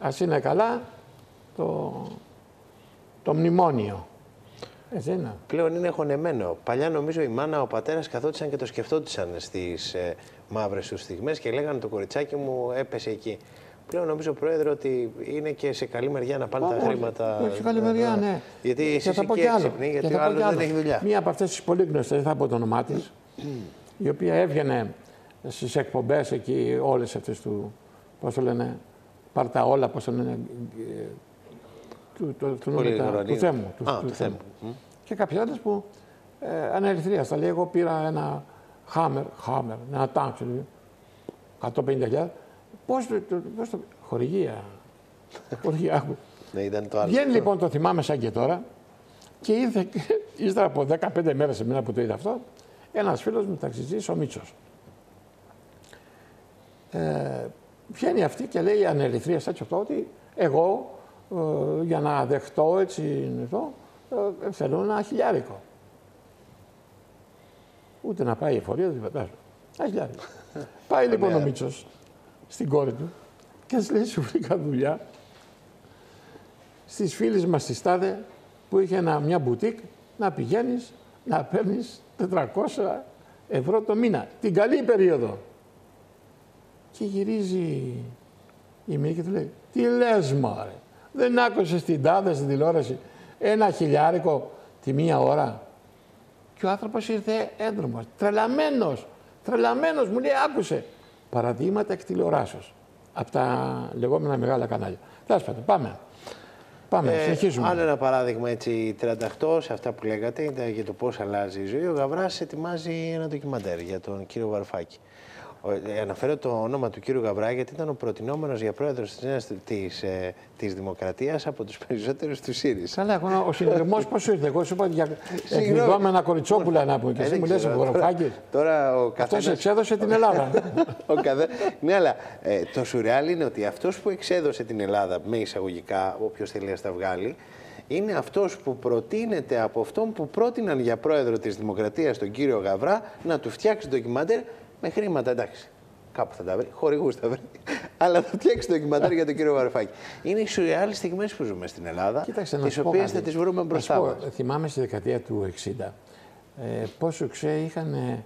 Ας είναι καλά το, το μνημόνιο. Έτσι είναι. Πλέον είναι χωνεμένο. Παλιά νομίζω η μάνα, ο πατέρας καθόντουσαν και το σκεφτόντουσαν στις ε, μαύρες τους στιγμές και λέγανε το κοριτσάκι μου έπεσε εκεί. Πλέον νομίζω, Πρόεδρε, ότι είναι και σε καλή μεριά να πάνε τα Όχι, χρήματα. Όχι, καλή μεριά, ναι. Γιατί Και εσύ θα είσαι πω και κι άλλο. έξυπνη, Και γιατί θα ο πω άλλος κι δεν άλλο. έχει δουλειά. Μία από αυτές τις πολύ γνωστές, δεν θα πω το όνομά της, η οποία έβγαινε στις εκπομπές εκεί, όλες αυτές του. Πώς το λένε, πάρτα όλα, πώς το λένε. Ε, Του, του, του, Πολύ του, του, γνωρίζω. θέμου. Του, Α, του του θέμου. θέμου. Και κάποιοι άλλε που ε, ανελευθερία. Θα λέει, εγώ πήρα ένα χάμερ, χάμερ, ένα τάγκ, 150.000. Πώς το, το, πώς το. Χορηγία. Χορηγία, άκου. Ναι, ήταν το άλλο. Βγαίνει λοιπόν, το θυμάμαι σαν και τώρα, και ήρθε, *laughs* ύστερα από 15 μέρες εμένα που το είδα αυτό, ένας φίλος μου ταξιτζής, ο Μίτσος. Ε, βγαίνει αυτή και λέει ανεληθρία έτσι αυτό ότι εγώ ε, για να δεχτώ έτσι εδώ, ε, θέλω ένα χιλιάρικο. Ούτε να πάει η εφορία, δεν πετάζω. Ένα χιλιάρικο. *laughs* πάει λοιπόν ο Μίτσος στην κόρη του και της λέει σου βρήκα δουλειά στις φίλες μας στη Στάδε που είχε ένα, μια μπουτίκ να πηγαίνεις να παίρνεις 400 ευρώ το μήνα. Την καλή περίοδο. Και γυρίζει η Μίκη και του λέει τι λες μωρέ, δεν άκουσες την τάδε στην τηλεόραση ένα χιλιάρικο τη μία ώρα. Και ο άνθρωπος ήρθε έντρομος, τρελαμένος, τρελαμένος μου λέει άκουσε. Παραδείγματα εκ τηλεοράσεως από τα λεγόμενα μεγάλα κανάλια. Τέλος πάντων, πάμε. Πάμε, Ε, συνεχίζουμε. Άλλο ένα παράδειγμα έτσι 38 σε αυτά που λέγατε ήταν για το πώς αλλάζει η ζωή. Ο Γαβράς ετοιμάζει ένα ντοκιμαντέρ για τον κύριο Βαρουφάκη. Ο- ε, Αναφέρω το όνομα του κύριου Γαβρά γιατί ήταν ο προτινόμενος για πρόεδρος της, Νέας- της, ε, της Δημοκρατίας από τους περισσότερους του ΣΥΡΙΖΑ. Καλά, εγώ, ο συνδεμό πώς ήρθε; Εγώ σου είπα για Συγγνώμη. εκδιδόμενα κοριτσόπουλα να πούμε. Και Ε, εσύ δεν μου λες ξέρω, Βοροφάκη. Τώρα, τώρα ο Αυτός καθένας... εξέδωσε την *laughs* Ελλάδα. Ο καθέ... Ναι, αλλά ε, το σουρεάλ είναι ότι αυτός που εξέδωσε την Ελλάδα με εισαγωγικά, όποιος θέλει να τα βγάλει, είναι αυτός που προτείνεται από αυτόν που πρότειναν για πρόεδρο της Δημοκρατίας τον κύριο Γαβρά να του φτιάξει ντοκιμαντέρ με χρήματα, εντάξει. Κάπου θα τα βρει, χορηγούς θα βρει. Αλλά θα φτιάξει ντοκιμαντέρ για τον κύριο Βαρουφάκη. Είναι οι σουρεάλ στιγμές που ζούμε στην Ελλάδα, Κοίταξε να τις σου πω οποίες κάτι. θα τις βρούμε Να σου μπροστά πω, μας. Θυμάμαι στη δεκαετία του 60 ε, πόσο ξέ είχαν ε,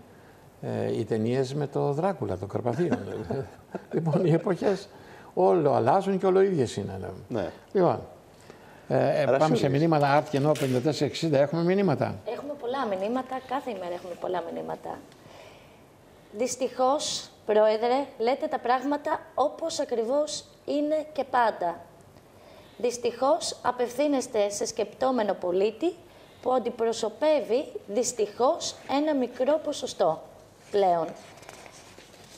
ε, οι ταινίες με το Δράκουλα, το Καρπαθίων. *laughs* λοιπόν, οι εποχές όλο αλλάζουν και όλο ίδιες είναι. λέμε. Ναι. Λοιπόν, ε, ε, πάμε σε Ρασούλης. μηνύματα art και ενώ 54-60 έχουμε μηνύματα. Έχουμε πολλά μηνύματα, κάθε ημέρα έχουμε πολλά μηνύματα. Δυστυχώς, Πρόεδρε, λέτε τα πράγματα όπως ακριβώς είναι και πάντα. Δυστυχώς, απευθύνεστε σε σκεπτόμενο πολίτη που αντιπροσωπεύει δυστυχώς ένα μικρό ποσοστό πλέον.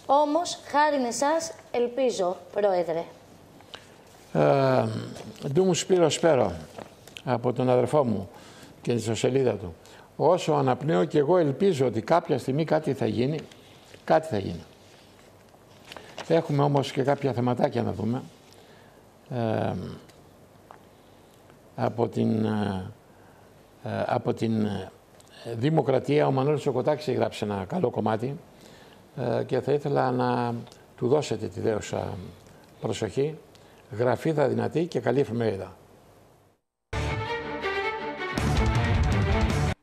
Όμως, χάρη εσάς, ελπίζω, Πρόεδρε. Ε, Ντου μου Σπύρο Σπέρο από τον αδερφό μου και τη σελίδα του. Όσο αναπνέω και εγώ ελπίζω ότι κάποια στιγμή κάτι θα γίνει, κάτι θα γίνει. Έχουμε όμως και κάποια θεματάκια να δούμε. Ε, από την, ε, ε, από την ε, Δημοκρατία, ο Μανώλης Σοκοτάκης έχει γράψει ένα καλό κομμάτι ε, και θα ήθελα να του δώσετε τη δέουσα προσοχή. Γραφίδα δυνατή και καλή εφημερίδα.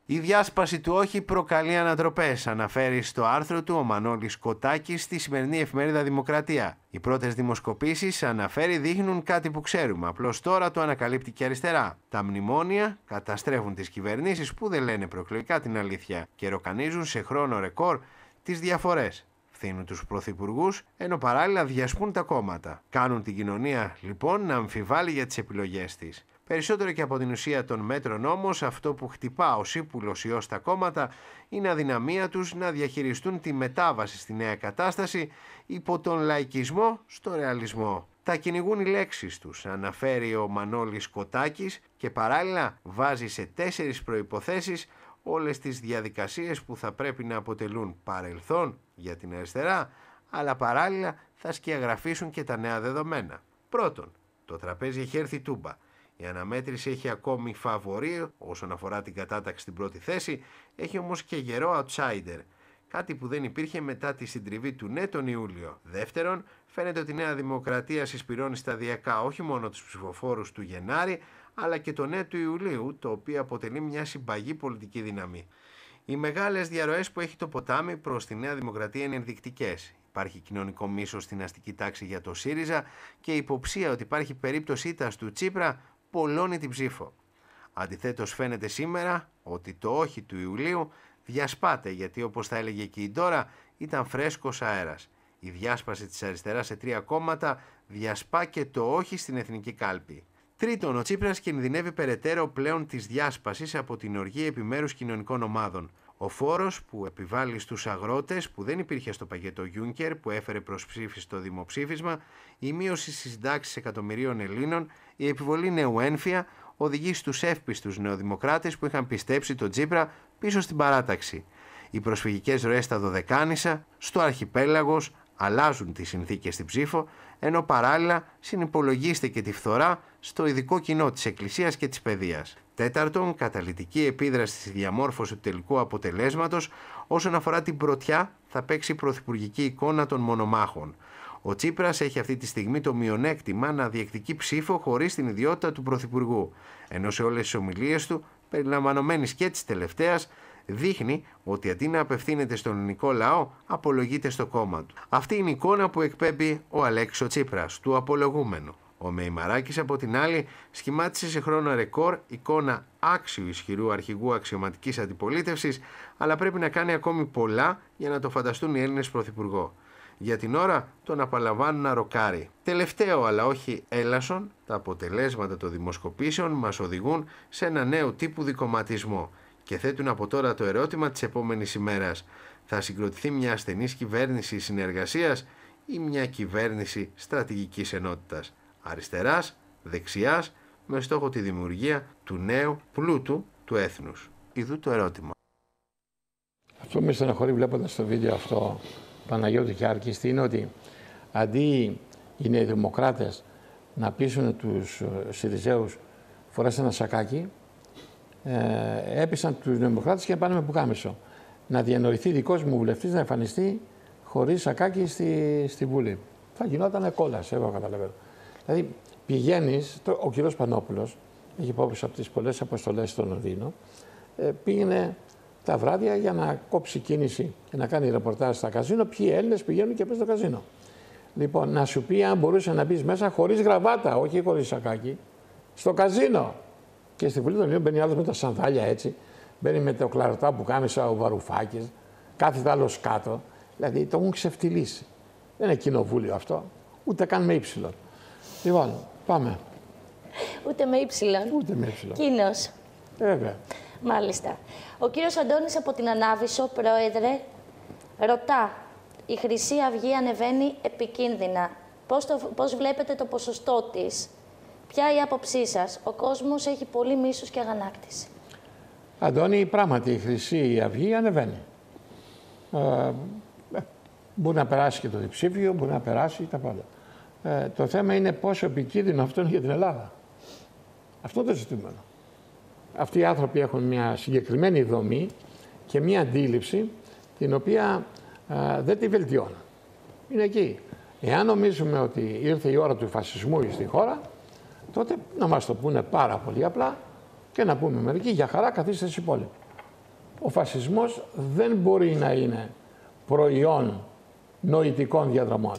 Η διάσπαση του όχι προκαλεί ανατροπές, αναφέρει στο άρθρο του ο Μανώλης Κοτάκης στη σημερινή εφημερίδα Δημοκρατία. Οι πρώτες δημοσκοπήσεις, αναφέρει, δείχνουν κάτι που ξέρουμε. Απλώς τώρα το ανακαλύπτει και αριστερά. Τα μνημόνια καταστρέφουν τις κυβερνήσεις που δεν λένε προεκλογικά την αλήθεια και ροκανίζουν σε χρόνο ρεκόρ τις διαφορές. Φθήνουν τους πρωθυπουργούς, ενώ παράλληλα διασπούν τα κόμματα. Κάνουν την κοινωνία λοιπόν να αμφιβάλλει για τις επιλογές της. Περισσότερο και από την ουσία των μέτρων όμως, αυτό που χτυπά ο ύπουλο ιό στα κόμματα είναι αδυναμία τους να διαχειριστούν τη μετάβαση στη νέα κατάσταση υπό τον λαϊκισμό στο ρεαλισμό. Τα κυνηγούν οι λέξεις τους, αναφέρει ο Μανώλης Κοτάκης και παράλληλα βάζει σε τέσσερις προποθέσει όλες τις διαδικασίες που θα πρέπει να αποτελούν παρελθόν για την αριστερά, αλλά παράλληλα θα σκιαγραφίσουν και τα νέα δεδομένα. Πρώτον, το τραπέζι έχει έρθει τούμπα. Η αναμέτρηση έχει ακόμη φαβορή όσον αφορά την κατάταξη στην πρώτη θέση, έχει όμως και γερό outsider, κάτι που δεν υπήρχε μετά τη συντριβή του ναι τον Ιούλιο. Δεύτερον, φαίνεται ότι η Νέα Δημοκρατία συσπηρώνει σταδιακά όχι μόνο τους ψηφοφόρους του Γενάρη, αλλά και το ναι του Ιουλίου, το οποίο αποτελεί μια συμπαγή πολιτική δύναμη. Οι μεγάλες διαρροές που έχει το ποτάμι προς τη Νέα Δημοκρατία είναι ενδεικτικές. Υπάρχει κοινωνικό μίσος στην αστική τάξη για το ΣΥΡΙΖΑ και υποψία ότι υπάρχει περίπτωση ήττας του Τσίπρα πολλώνει την ψήφο. Αντιθέτως φαίνεται σήμερα ότι το όχι του Ιουλίου διασπάται γιατί όπως θα έλεγε και η Ντόρα ήταν φρέσκος αέρας. Η διάσπαση της αριστεράς σε τρία κόμματα διασπά και το όχι στην εθνική κάλπη. Τρίτον, ο Τσίπρας κινδυνεύει περαιτέρω πλέον της διάσπασης από την οργή επιμέρους κοινωνικών ομάδων. Ο φόρος που επιβάλλει στους αγρότες που δεν υπήρχε στο παγετό Γιούνκερ που έφερε προς ψήφιση στο δημοψήφισμα, η μείωση στις συντάξεις εκατομμυρίων Ελλήνων, η επιβολή νέου ένφια οδηγεί στους εύπιστους νεοδημοκράτες που είχαν πιστέψει τον Τζίπρα πίσω στην παράταξη. Οι προσφυγικές ροές στα Δωδεκάνησα, στο Αρχιπέλαγος, αλλάζουν τις συνθήκες στην ψήφο, ενώ παράλληλα συνυπολογίστε και τη φθορά στο ειδικό κοινό της Εκκλησίας και της Παιδείας. Τέταρτον, καταλητική επίδραση στη διαμόρφωση του τελικού αποτελέσματος όσον αφορά την πρωτιά θα παίξει η πρωθυπουργική εικόνα των μονομάχων. Ο Τσίπρας έχει αυτή τη στιγμή το μειονέκτημα να διεκδικεί ψήφο χωρίς την ιδιότητα του Πρωθυπουργού, ενώ σε όλες τις ομιλίες του, περιλαμβανομένης και της τελευταίας, δείχνει ότι αντί να απευθύνεται στον ελληνικό λαό, απολογείται στο κόμμα του. Αυτή είναι η εικόνα που εκπέμπει ο Αλέξο Τσίπρας, του απολογούμενου. Ο Μεϊμαράκης, από την άλλη, σχημάτισε σε χρόνο ρεκόρ εικόνα άξιου ισχυρού αρχηγού αξιωματικής αντιπολίτευσης, αλλά πρέπει να κάνει ακόμη πολλά για να το φανταστούν οι Έλληνες Πρωθυπουργό. Για την ώρα τον απαλαμβάνουν να ροκάρει. Τελευταίο αλλά όχι έλασον, τα αποτελέσματα των δημοσκοπήσεων μας οδηγούν σε ένα νέο τύπου δικοματισμό και θέτουν από τώρα το ερώτημα της επόμενης ημέρας. Θα συγκροτηθεί μια ασθενής κυβέρνηση συνεργασίας ή μια κυβέρνηση στρατηγικής ενότητας, αριστεράς, δεξιάς, με στόχο τη δημιουργία του νέου πλούτου του έθνους. Ιδού το ερώτημα. Αυτό με στεναχωρεί βλέποντας το βίντεο αυτό Παναγιώτη και Αρκιστή είναι ότι αντί οι νεοδημοκράτες να πείσουν τους ε, Σιριζέους φοράς ένα σακάκι, ε, έπεισαν τους νεοδημοκράτες και πάνε με πουκάμισο. Να διανοηθεί δικός μου βουλευτής να εμφανιστεί χωρίς σακάκι στη, στη Βουλή. Θα γινόταν κόλαση, εγώ καταλαβαίνω. Δηλαδή πηγαίνεις, ο κύριος Πανόπουλος, έχει υπόψη από τις πολλές αποστολές στο Λονδίνο, ε, πήγαινε τα βράδια για να κόψει κίνηση και να κάνει ρεπορτάζ στα καζίνο. Ποιοι Έλληνες πηγαίνουν και παίζουν στο καζίνο. Λοιπόν, να σου πει αν μπορούσε να μπεις μέσα χωρίς γραβάτα, όχι χωρίς σακάκι, στο καζίνο. Και στη Βουλή των Ελλήνων μπαίνει άλλος με τα σανδάλια έτσι, μπαίνει με το κλαρωτά που κάνει ο Βαρουφάκης, κάθε άλλος κάτω. Δηλαδή το έχουν ξεφτυλίσει. Δεν είναι κοινοβούλιο αυτό, ούτε καν με ύψιλον. Λοιπόν, πάμε. Ούτε με ύψιλον. Ούτε με ύψιλον. Κίνος. Βέβαια. Μάλιστα. Ο κύριος Αντώνης από την Ανάβησο, πρόεδρε, ρωτά. Η Χρυσή Αυγή ανεβαίνει επικίνδυνα. Πώς, το, πώς βλέπετε το ποσοστό της; Ποια η άποψή σας; Ο κόσμος έχει πολύ μίσος και αγανάκτηση. Αντώνη, πράγματι η Χρυσή Αυγή ανεβαίνει. Ε, μπορεί να περάσει και το διψήφιο, μπορεί να περάσει τα πάντα. Ε, το θέμα είναι πόσο επικίνδυνο αυτό είναι για την Ελλάδα. Αυτό το ζητούμενο αυτοί οι άνθρωποι έχουν μια συγκεκριμένη δομή και μία αντίληψη την οποία δεν τη βελτιώνω. Είναι εκεί. Εάν νομίζουμε ότι ήρθε η ώρα του φασισμού στη χώρα, τότε να μας το πούνε πάρα πολύ απλά και να πούμε μερικοί για χαρά καθίστε στις υπόλοιποι. Ο φασισμός δεν μπορεί να είναι προϊόν νοητικών διαδρομών.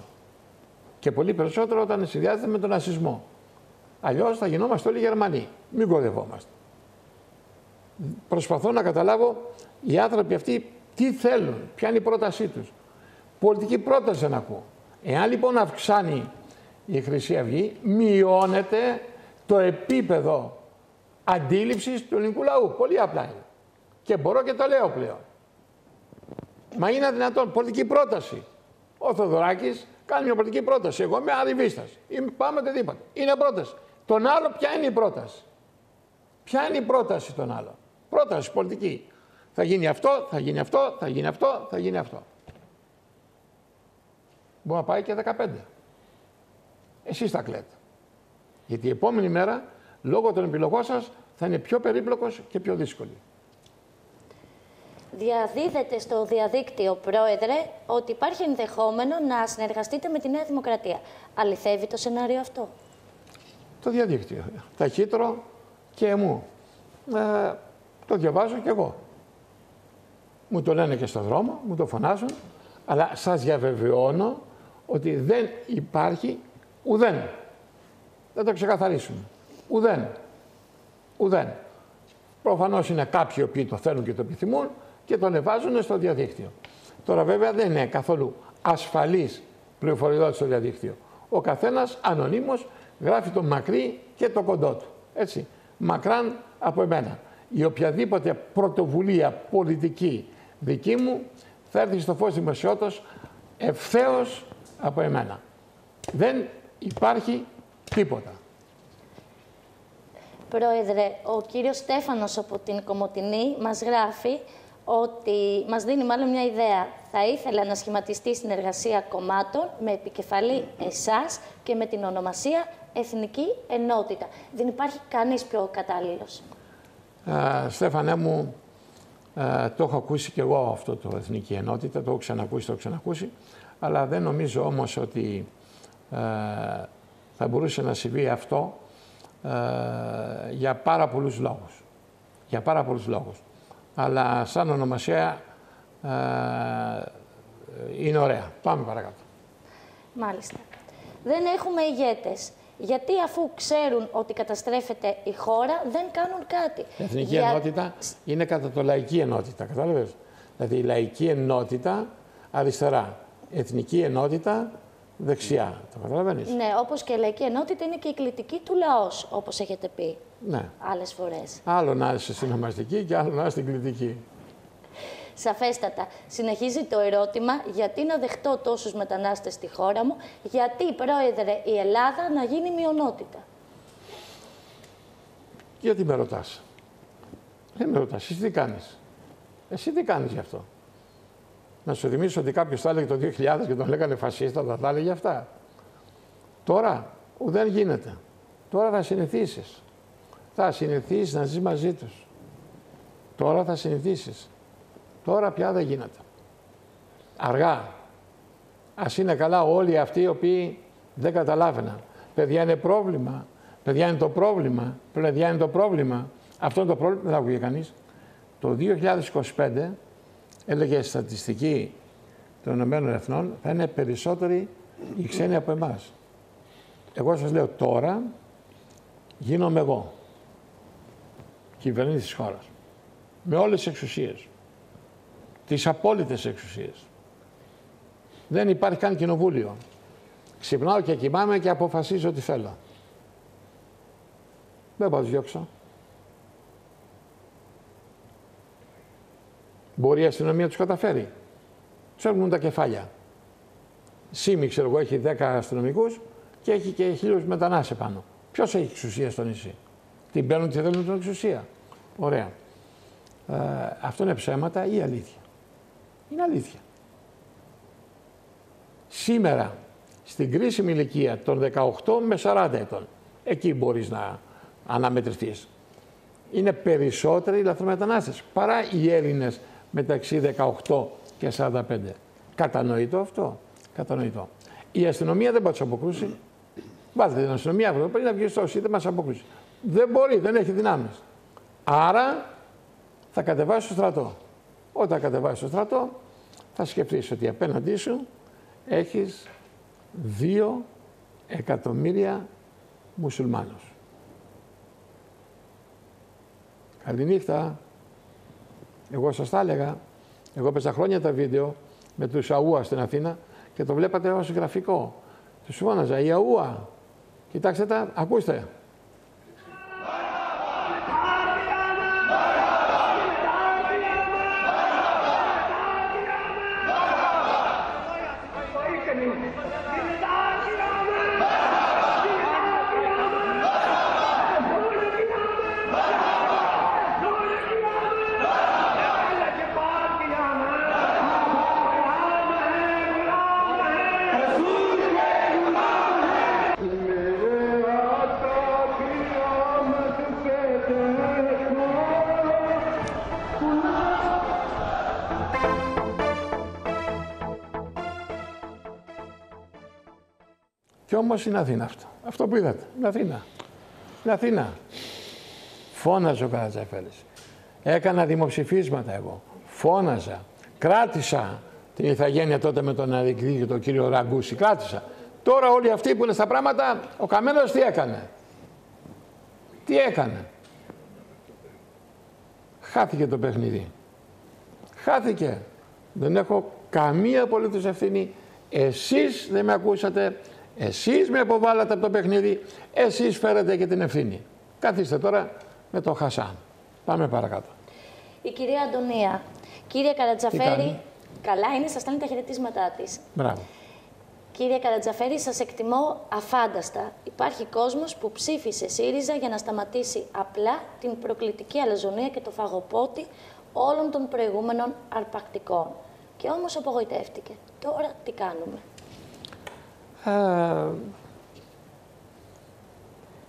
Και πολύ περισσότερο όταν συνδυάζεται με τον νασισμό. Αλλιώς θα γινόμαστε όλοι Γερμανοί. Μην κορδευόμαστε. Προσπαθώ να καταλάβω οι άνθρωποι αυτοί τι θέλουν, ποια είναι η πρότασή τους. Πολιτική πρόταση δεν ακούω. Εάν λοιπόν αυξάνει η Χρυσή Αυγή, μειώνεται το επίπεδο αντίληψης του ελληνικού λαού. Πολύ απλά είναι. Και μπορώ και το λέω πλέον. Μα είναι δυνατόν πολιτική πρόταση. Ο Θοδωράκης κάνει μια πολιτική πρόταση. Εγώ είμαι αριβίστα. Πάμε οτιδήποτε. Είναι πρόταση. Τον άλλο, ποια είναι η πρόταση; Ποια είναι η πρόταση των άλλων; Πρόταση πολιτική. Θα γίνει αυτό, θα γίνει αυτό, θα γίνει αυτό, θα γίνει αυτό. Μπορεί να πάει και 15. Εσείς τα κλαίτε. Γιατί η επόμενη μέρα, λόγω των επιλογών σας, θα είναι πιο περίπλοκος και πιο δύσκολη. Διαδίδεται στο διαδίκτυο, Πρόεδρε, ότι υπάρχει ενδεχόμενο να συνεργαστείτε με τη Νέα Δημοκρατία. Αληθεύει το σενάριο αυτό; Το διαδίκτυο. Ταχύτρο και μου. Ε, το διαβάζω κι εγώ. Μου το λένε και στον δρόμο, μου το φωνάζουν, αλλά σας διαβεβαιώνω ότι δεν υπάρχει ουδέν. Δεν το ξεκαθαρίσουμε. Ουδέν. Ουδέν. Προφανώς είναι κάποιοι οποίοι το θέλουν και το επιθυμούν και το ανεβάζουν στο διαδίκτυο. Τώρα βέβαια δεν είναι καθόλου ασφαλής πληροφοριότητα στο διαδίκτυο. Ο καθένας ανωνύμως γράφει το μακρύ και το κοντό του. Έτσι. Μακράν από εμένα. Η οποιαδήποτε πρωτοβουλία πολιτική δική μου θα έρθει στο φως δημοσιότητας ευθέως από εμένα. Δεν υπάρχει τίποτα. Πρόεδρε, ο κύριος Στέφανος από την Κομωτινή μας γράφει ότι μας δίνει μάλλον μια ιδέα. Θα ήθελα να σχηματιστεί συνεργασία κομμάτων με επικεφαλή εσάς και με την ονομασία Εθνική Ενότητα. Δεν υπάρχει κανείς πιο κατάλληλος. Στέφανέ μου, το έχω ακούσει και εγώ αυτό το Εθνική Ενότητα, το έχω ξανακούσει, το έχω ξανακούσει, αλλά δεν νομίζω όμως ότι θα μπορούσε να συμβεί αυτό για πάρα πολλούς λόγους. Για πάρα πολλούς λόγους αλλά σαν ονομασία ε, είναι ωραία. Πάμε παρακάτω. Μάλιστα. Δεν έχουμε ηγέτες. Γιατί αφού ξέρουν ότι καταστρέφεται η χώρα, δεν κάνουν κάτι. Η εθνική ενότητα είναι κατά το λαϊκή ενότητα, κατάλαβες; Δηλαδή η λαϊκή ενότητα αριστερά. Εθνική ενότητα δεξιά. Το καταλαβαίνεις; Ναι, όπως και η λαϊκή ενότητα είναι και η κλητική του λαός, όπως έχετε πει ναι. άλλες φορές. Άλλο να είσαι συνομαστική και άλλο να είσαι κλητική. Σαφέστατα. Συνεχίζει το ερώτημα γιατί να δεχτώ τόσους μετανάστες στη χώρα μου, γιατί, Πρόεδρε, η Ελλάδα να γίνει μειονότητα; Γιατί με ρωτάς; Δεν με ρωτάς. Εσύ τι κάνεις; Εσύ τι κάνεις γι' αυτό; Να σου θυμίσω ότι κάποιος θα έλεγε το 2000 και τον λέγανε φασίστα, θα τα έλεγε αυτά. Τώρα, δεν γίνεται. Τώρα θα συνηθίσεις θα συνηθίσεις να ζεις μαζί τους. Τώρα θα συνηθίσεις. Τώρα πια δεν γίνεται. Αργά. Ας είναι καλά όλοι αυτοί οι οποίοι δεν καταλάβαιναν. Παιδιά είναι πρόβλημα. Παιδιά είναι το πρόβλημα. Παιδιά είναι το πρόβλημα. Αυτό είναι το πρόβλημα. Δεν άκουγε κανείς. Το 2025 έλεγε η στατιστική των Ηνωμένων Εθνών θα είναι περισσότεροι οι ξένοι από εμάς. Εγώ σας λέω τώρα γίνομαι εγώ κυβερνήτης της χώρας. Με όλες τις εξουσίες. Τις απόλυτες εξουσίες. Δεν υπάρχει καν κοινοβούλιο. Ξυπνάω και κοιμάμαι και αποφασίζω τι θέλω. Δεν πάω να διώξω. Μπορεί η αστυνομία τους καταφέρει. Τους τα κεφάλια. Σήμη, ξέρω εγώ, έχει 10 αστυνομικούς και έχει και χίλιους μετανάστες πάνω. Ποιος έχει εξουσία στο νησί; Την παίρνουν και θέλουν την εξουσία. Ωραία. Ε, αυτό είναι ψέματα ή αλήθεια; Είναι αλήθεια. Σήμερα, στην κρίσιμη ηλικία των 18 με 40 ετών, εκεί μπορείς να αναμετρηθείς. Είναι περισσότεροι οι λαθρομετανάστες παρά οι Έλληνες μεταξύ 18 και 45. Κατανοητό αυτό; Κατανοητό. Η αστυνομία δεν μπορεί να τους αποκρούσει. Βάλτε την αστυνομία αυτό πριν να βγει στο δεν μας αποκρούσει. Δεν μπορεί, δεν έχει δυνάμεις. Άρα θα κατεβάσει στο στρατό. Όταν κατεβάσει στο στρατό, θα σκεφτείς ότι απέναντί σου έχεις δύο εκατομμύρια μουσουλμάνους. Καληνύχτα. Εγώ σας τα έλεγα. Εγώ πέσα χρόνια τα βίντεο με τους Αούα στην Αθήνα και το βλέπατε ως γραφικό. Τους φώναζα, η Αούα. Κοιτάξτε τα, ακούστε. Όμω είναι Αθήνα αυτό. Αυτό που είδατε. Είναι Αθήνα. Είναι Αθήνα. Φώναζε ο Καρατζαφέρης. Έκανα δημοψηφίσματα εγώ. Φώναζα. Κράτησα την ηθαγένεια τότε με τον Αδικδί και τον κύριο Ραγκούση. Κράτησα. Τώρα όλοι αυτοί που είναι στα πράγματα, ο Καμένος τι έκανε; Τι έκανε; Χάθηκε το παιχνίδι. Χάθηκε. Δεν έχω καμία απολύτως ευθύνη. Εσείς δεν με ακούσατε. Εσείς με αποβάλλατε από το παιχνίδι, εσείς φέρετε και την ευθύνη. Καθίστε τώρα με τον Χασάν. Πάμε παρακάτω. Η κυρία Αντωνία. Κύριε Καρατζαφέρη, καλά είναι, σας στέλνει τα χαιρετίσματά της. Μπράβο. Κύριε Καρατζαφέρη, σας εκτιμώ αφάνταστα. Υπάρχει κόσμος που ψήφισε ΣΥΡΙΖΑ για να σταματήσει απλά την προκλητική αλαζονία και το φαγοπότη όλων των προηγούμενων αρπακτικών. Και όμως απογοητεύτηκε. Τώρα τι κάνουμε; Ε,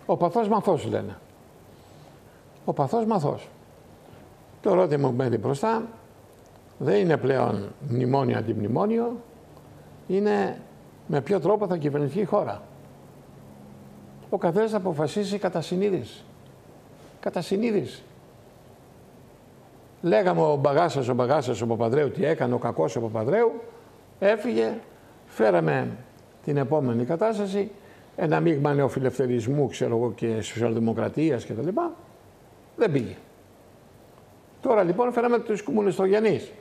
ο παθός μαθός λένε. Ο παθός μαθός. Το ερώτημα που μένει μπροστά δεν είναι πλέον μνημόνιο αντιμνημόνιο, είναι με ποιο τρόπο θα κυβερνηθεί η χώρα. Ο καθένας θα αποφασίσει κατά συνείδηση. Κατά συνείδηση. Λέγαμε ο Μπαγάσας, ο Μπαγάσας, ο Παπαδρέου, τι έκανε, ο κακός ο Παπαδρέου, έφυγε, φέραμε την επόμενη κατάσταση, ένα μείγμα νεοφιλελευθερισμού, ξέρω εγώ, και σοσιαλδημοκρατίας κτλ. Δεν πήγε. Τώρα λοιπόν φέραμε τους κομμουνιστογενείς.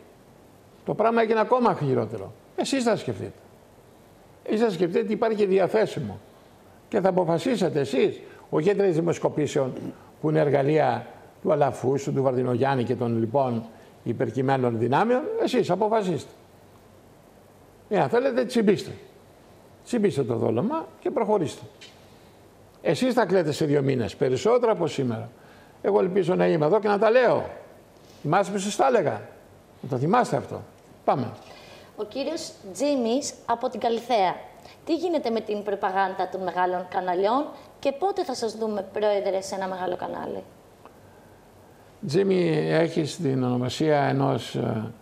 Το πράγμα έγινε ακόμα χειρότερο. Εσείς θα σκεφτείτε. Εσείς θα σκεφτείτε ότι υπάρχει διαθέσιμο. Και θα αποφασίσετε εσείς, όχι έντρες δημοσκοπήσεων που είναι εργαλεία του Αλαφούσου, του Βαρδινογιάννη και των λοιπόν υπερκειμένων δυνάμεων, εσείς αποφασίστε. Εάν θέλετε, τσιμπήστε. Συμπίστε το δόλωμα και προχωρήστε. Εσείς θα κλαίτε σε δύο μήνες, περισσότερα από σήμερα. Εγώ ελπίζω να είμαι εδώ και να τα λέω. Θυμάστε που σας τα έλεγα; Να το θυμάστε αυτό. Πάμε. Ο κύριος Τζίμις από την Καλυθέα. Τι γίνεται με την προπαγάνδα των μεγάλων καναλιών και πότε θα σας δούμε πρόεδρε σε ένα μεγάλο κανάλι; Τζίμι, έχεις την ονομασία ενός ε,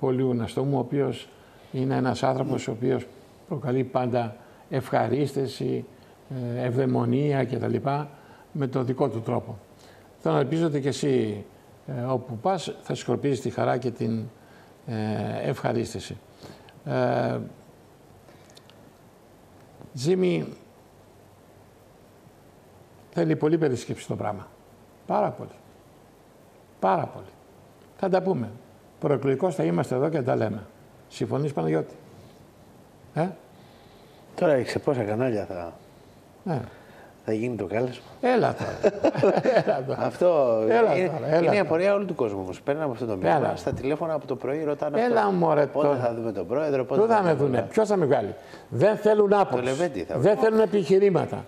πολύ γνωστού μου, ο οποίος είναι ένας άνθρωπος ο οποίος προκαλεί πάντα ευχαρίστηση, ε, ευδαιμονία κτλ. με το δικό του τρόπο. Θέλω να ελπίζω ότι και εσύ ε, όπου πας θα σκορπίζεις τη χαρά και την ε, ευχαρίστηση. Ε, Τζίμι, θέλει πολύ περισκέψη το πράγμα. Πάρα πολύ. Πάρα πολύ. Θα τα πούμε. Προεκλογικός θα είμαστε εδώ και τα λέμε. Συμφωνείς Παναγιώτη; Ε; Τώρα σε πόσα κανάλια θα, ε. θα γίνει το κάλεσμα. Έλα τώρα. *laughs* έλα τώρα. Αυτό έλα είναι, τώρα, έλα είναι η απορία όλου του κόσμου όμως. Παίρναμε αυτό το μήνυμα. Στα τηλέφωνα από το πρωί ρωτάνε έλα, αυτό. Μωρέ, πότε θα δούμε τον πρόεδρο, πότε Πού θα, με δούνε, ποιος θα με βγάλει; Δεν θέλουν άποψη. θα Δεν θέλουν επιχειρήματα.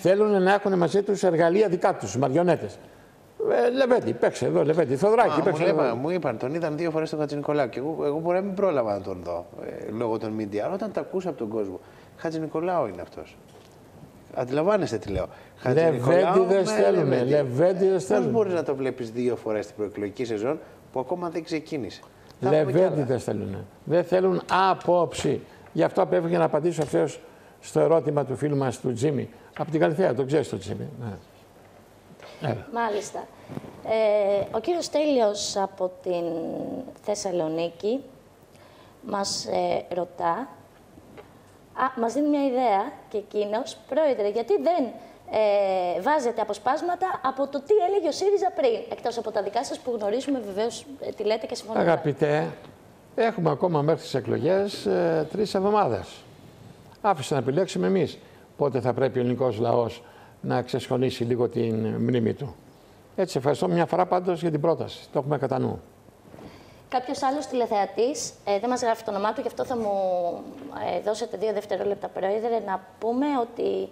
θέλουν να έχουν μαζί τους εργαλεία δικά τους, μαριονέτες. Ε, Λεβέντη, παίξε εδώ, Λεβέντη, Θοδράκη, παίξε εδώ. Μου είπαν, τον είδαν δύο φορές τον Χατζη Νικολάου και εγώ, εγώ μπορεί να μην πρόλαβα να τον δω ε, λόγω των media. Όταν τα ακούσα από τον κόσμο, Χατζη Νικολάου είναι αυτός. Αντιλαμβάνεστε τι λέω. Λεβέντιδε θέλουν. Λεβέντιδε θέλουν. Πώς μπορείς να το βλέπεις δύο φορές την προεκλογική σεζόν που ακόμα δεν ξεκίνησε; Λεβέντιδε θέλουν. Δεν θέλουν απόψη. Γι' αυτό απέφυγε να απαντήσω ευθέως στο ερώτημα του φίλου μας του Τζίμι. Από την Καλυθέα, το ξέρεις το Τζίμι. Ναι. Μάλιστα. Ε, ο κύριος Τέλειος από την Θεσσαλονίκη μας ε, ρωτά, α, μας δίνει μια ιδέα και εκείνος, πρόεδρε, γιατί δεν ε, βάζετε αποσπάσματα από το τι έλεγε ο ΣΥΡΙΖΑ πριν, εκτός από τα δικά σας που γνωρίζουμε βεβαίως ε, τι λέτε και συμφωνείτε. Αγαπητέ, έχουμε ακόμα μέχρι τις εκλογές ε, τρεις εβδομάδες. Άφησε να επιλέξουμε εμείς πότε θα πρέπει ο ελληνικός λαός να ξεσχολήσει λίγο την μνήμη του. Έτσι, ευχαριστώ μια φορά πάντως για την πρόταση. Το έχουμε κατά νου. Κάποιος άλλος τηλεθεατής, ε, δεν μας γράφει το όνομά του, γι' αυτό θα μου ε, δώσετε δύο δευτερόλεπτα, Πρόεδρε, να πούμε ότι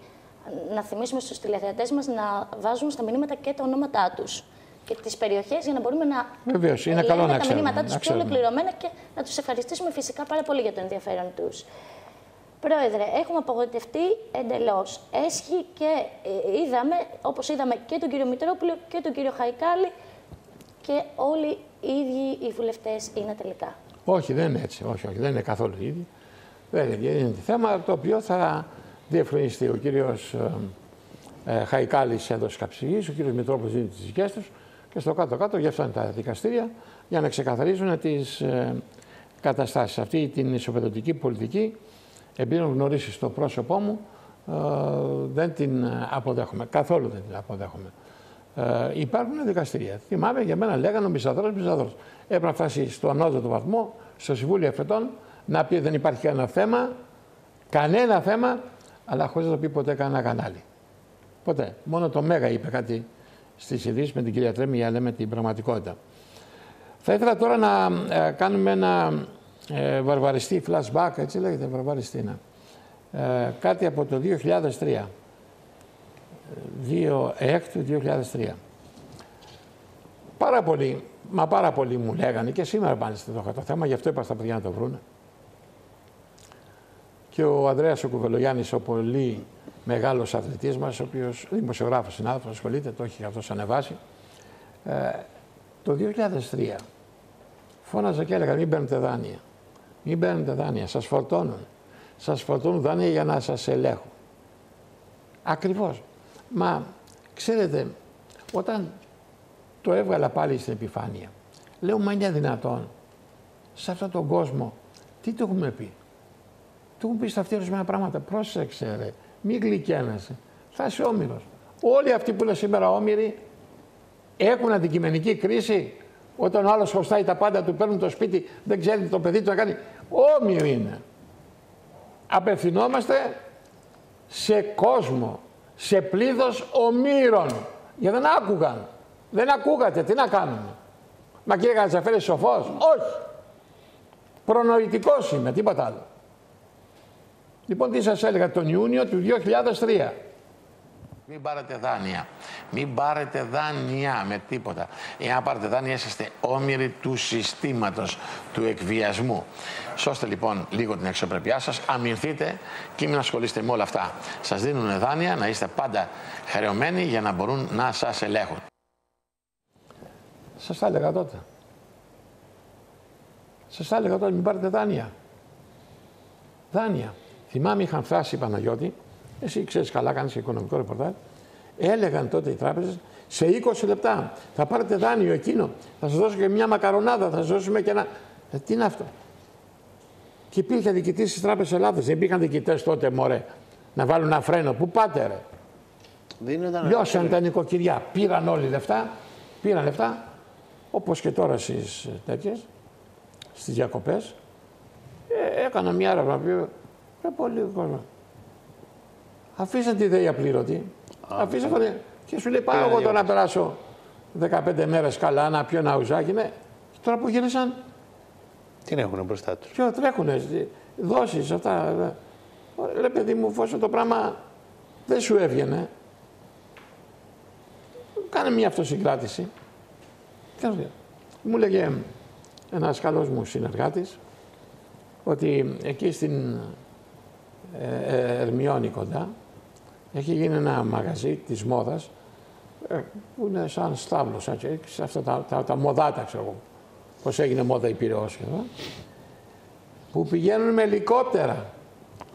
να θυμίσουμε στους τηλεθεατές μας να βάζουν στα μηνύματα και τα ονόματά τους και τις περιοχές για να μπορούμε να Βεβαίως, είναι καλό να τα μηνύματά τους πιο ολοκληρωμένα και να τους ευχαριστήσουμε φυσικά πάρα πολύ για το ενδιαφέρον τους. Πρόεδρε, έχουμε απογοητευτεί εντελώς. Έσχει και ε, είδαμε, όπως είδαμε και τον κύριο Μητρόπουλο και τον κύριο Χαϊκάλη και όλοι οι ίδιοι οι βουλευτές είναι τελικά. Όχι, δεν είναι έτσι. Όχι, όχι, δεν είναι καθόλου ίδιοι. Δεν είναι, είναι θέμα το οποίο θα διευκρινιστεί. Ο κύριος ε, ε, Χαϊκάλης έδωσε καψιγή, ο κύριος Μητρόπουλος δίνει τις δικές τους και στο κάτω-κάτω γι' αυτό είναι τα δικαστήρια για να ξεκαθαρίζουν τις ε, καταστάσεις. Αυτή την ισοπεδωτική πολιτική επειδή γνωρίσει το πρόσωπό μου, ε, δεν την αποδέχομαι. Καθόλου δεν την αποδέχομαι. Ε, υπάρχουν δικαστηρία. Θυμάμαι για μένα λέγανε ο Μισαδρό, Μισαδρό. Έπρεπε να φτάσει στο ανώτατο βαθμό, στο Συμβούλιο Εφετών, να πει δεν υπάρχει κανένα θέμα, κανένα θέμα, αλλά χωρίς να το πει ποτέ κανένα κανάλι. Ποτέ. Μόνο το Μέγα είπε κάτι στις ειδήσεις με την κυρία Τρέμι για να λέμε την πραγματικότητα. Θα ήθελα τώρα να ε, κάνουμε ένα ε, βαρβαριστή, flashback, έτσι λέγεται, βαρβαριστήνα. Ε, κάτι από το 2003. 2 έκτου 2003. Πάρα πολύ, μα πάρα πολλοί μου λέγανε και σήμερα πάνε στο το θέμα, γι' αυτό είπα στα παιδιά να το βρούνε. Και ο Ανδρέας ο Κουβελογιάννης, ο πολύ μεγάλος αθλητής μας, ο οποίος δημοσιογράφος συνάδελφος, ασχολείται, το έχει αυτός ανεβάσει, ε, το 2003 φώναζα και έλεγα μην παίρνετε δάνεια. Μην παίρνετε δάνεια, σας φορτώνουν. Σας φορτώνουν δάνεια για να σας ελέγχουν. Ακριβώς. Μα, ξέρετε, όταν το έβγαλα πάλι στην επιφάνεια, λέω, μα είναι δυνατόν, σε αυτόν τον κόσμο, τι του έχουμε πει; Του έχουμε πει στα αυτή ορισμένα πράγματα. Πρόσεξε, ρε, μην γλυκένεσαι. Θα είσαι όμοιρος. Όλοι αυτοί που είναι σήμερα όμοιροι έχουν αντικειμενική κρίση. Όταν ο άλλος χρωστάει τα πάντα, του παίρνουν το σπίτι, δεν ξέρει το παιδί του να κάνει. Όμοιο είναι. Απευθυνόμαστε σε κόσμο, σε πλήθος ομήρων. Γιατί δεν άκουγαν. Δεν ακούγατε. Τι να κάνουμε. Μα κύριε Κατζαφέρη σοφός. Όχι. Προνοητικός είμαι. Τίποτα άλλο. Λοιπόν, τι σας έλεγα τον Ιούνιο του 2003. Μην πάρετε δάνεια. Μην πάρετε δάνεια με τίποτα. Εάν πάρετε δάνεια, είσαστε όμοιροι του συστήματος, του εκβιασμού. Σώστε λοιπόν λίγο την αξιοπρέπειά σας, αμυνθείτε και μην ασχολείστε με όλα αυτά. Σας δίνουν δάνεια να είστε πάντα χρεωμένοι για να μπορούν να σας ελέγχουν. Σας τα έλεγα τότε. Σας τα έλεγα τότε, μην πάρετε δάνεια. Δάνεια. Θυμάμαι είχαν φτάσει οι Παναγιώτη εσύ ξέρεις καλά, κάνεις οικονομικό ρεπορτάζ. Έλεγαν τότε οι τράπεζες σε 20 λεπτά θα πάρετε δάνειο εκείνο, θα σας δώσω και μια μακαρονάδα, θα σας δώσουμε και ένα. Ε, τι είναι αυτό; Και υπήρχε διοικητής της Τράπεζας Ελλάδα. Δεν υπήρχαν διοικητές τότε, μωρέ, να βάλουν ένα φρένο. Πού πάτε, ρε; Λιώσαν τα νοικοκυριά. Πήραν όλοι λεφτά. Πήραν λεφτά. Όπως και τώρα στις τέτοιες, στις διακοπές. Ε, έκανα μια έρευνα. Πιο πολύ κόσμο. Αφήσαν τη ΔΕΗ απλήρωτη. Αφήσαν και σου λέει πάω εγώ τώρα να περάσω 15 μέρες καλά, να πιω ένα ουζάκι. Ναι. Τώρα που γύρισαν. Τι έχουν μπροστά τους. Ποιο τρέχουν, δόσεις αυτά. Ρε παιδί μου, φόσο το πράγμα δεν σου έβγαινε. Κάνε μια αυτοσυγκράτηση. Μου λέγε ένας καλός μου συνεργάτης ότι εκεί στην ε, ε, Ερμιόνη κοντά έχει γίνει ένα μαγαζί της μόδας ε, που είναι σαν στάβλος, σαν αυτά τα, τα, τα μοδάτα, ξέρω εγώ. πώς έγινε μόδα η Πυραιός εδώ, που πηγαίνουν με ελικόπτερα.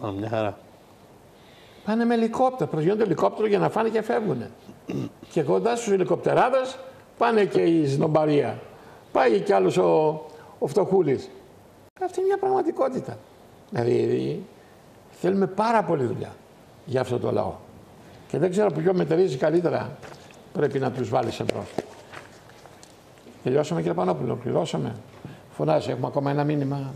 Α, μια χαρά. Πάνε με ελικόπτερα, προσγειώνται ελικόπτερο για να φάνε και φεύγουν. *clears throat* και κοντά στους ελικοπτεράδες πάνε και η σνομπαρία. Πάει κι άλλος ο, ο φτωχούλης. Αυτή είναι μια πραγματικότητα. Δηλαδή θέλουμε πάρα πολύ δουλειά για αυτό το λαό. Και δεν ξέρω ποιο μετερίζει καλύτερα πρέπει να τους βάλεις εμπρός. Τελειώσαμε κύριε Πανόπουλο, πληρώσαμε. Φωνάζει, έχουμε ακόμα ένα μήνυμα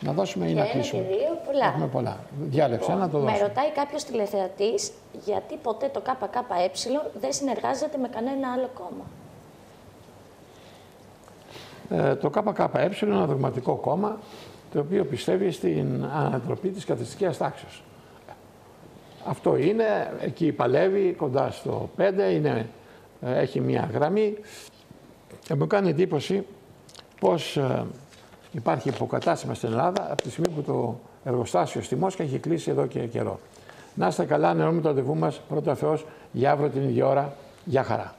να δώσουμε ή να κλείσουμε. Και δύο, πολλά. Έχουμε πολλά. Διάλεξε ένα, το Με δώσουμε. ρωτάει κάποιος τηλεθεατής γιατί ποτέ το ΚΚΕ δεν συνεργάζεται με κανένα άλλο κόμμα. Ε, το ΚΚΕ είναι ένα δογματικό κόμμα το οποίο πιστεύει στην ανατροπή της καθιστικής τάξης. Αυτό είναι, εκεί παλεύει κοντά στο 5, είναι, ε, έχει μια γραμμή και μου κάνει εντύπωση πως ε, υπάρχει υποκατάστημα στην Ελλάδα από τη στιγμή που το εργοστάσιο στη Μόσχα έχει κλείσει εδώ και καιρό. Να είστε καλά, νερό με το ραντεβού μας, πρώτα Θεός, για αύριο την ίδια ώρα. Γεια χαρά.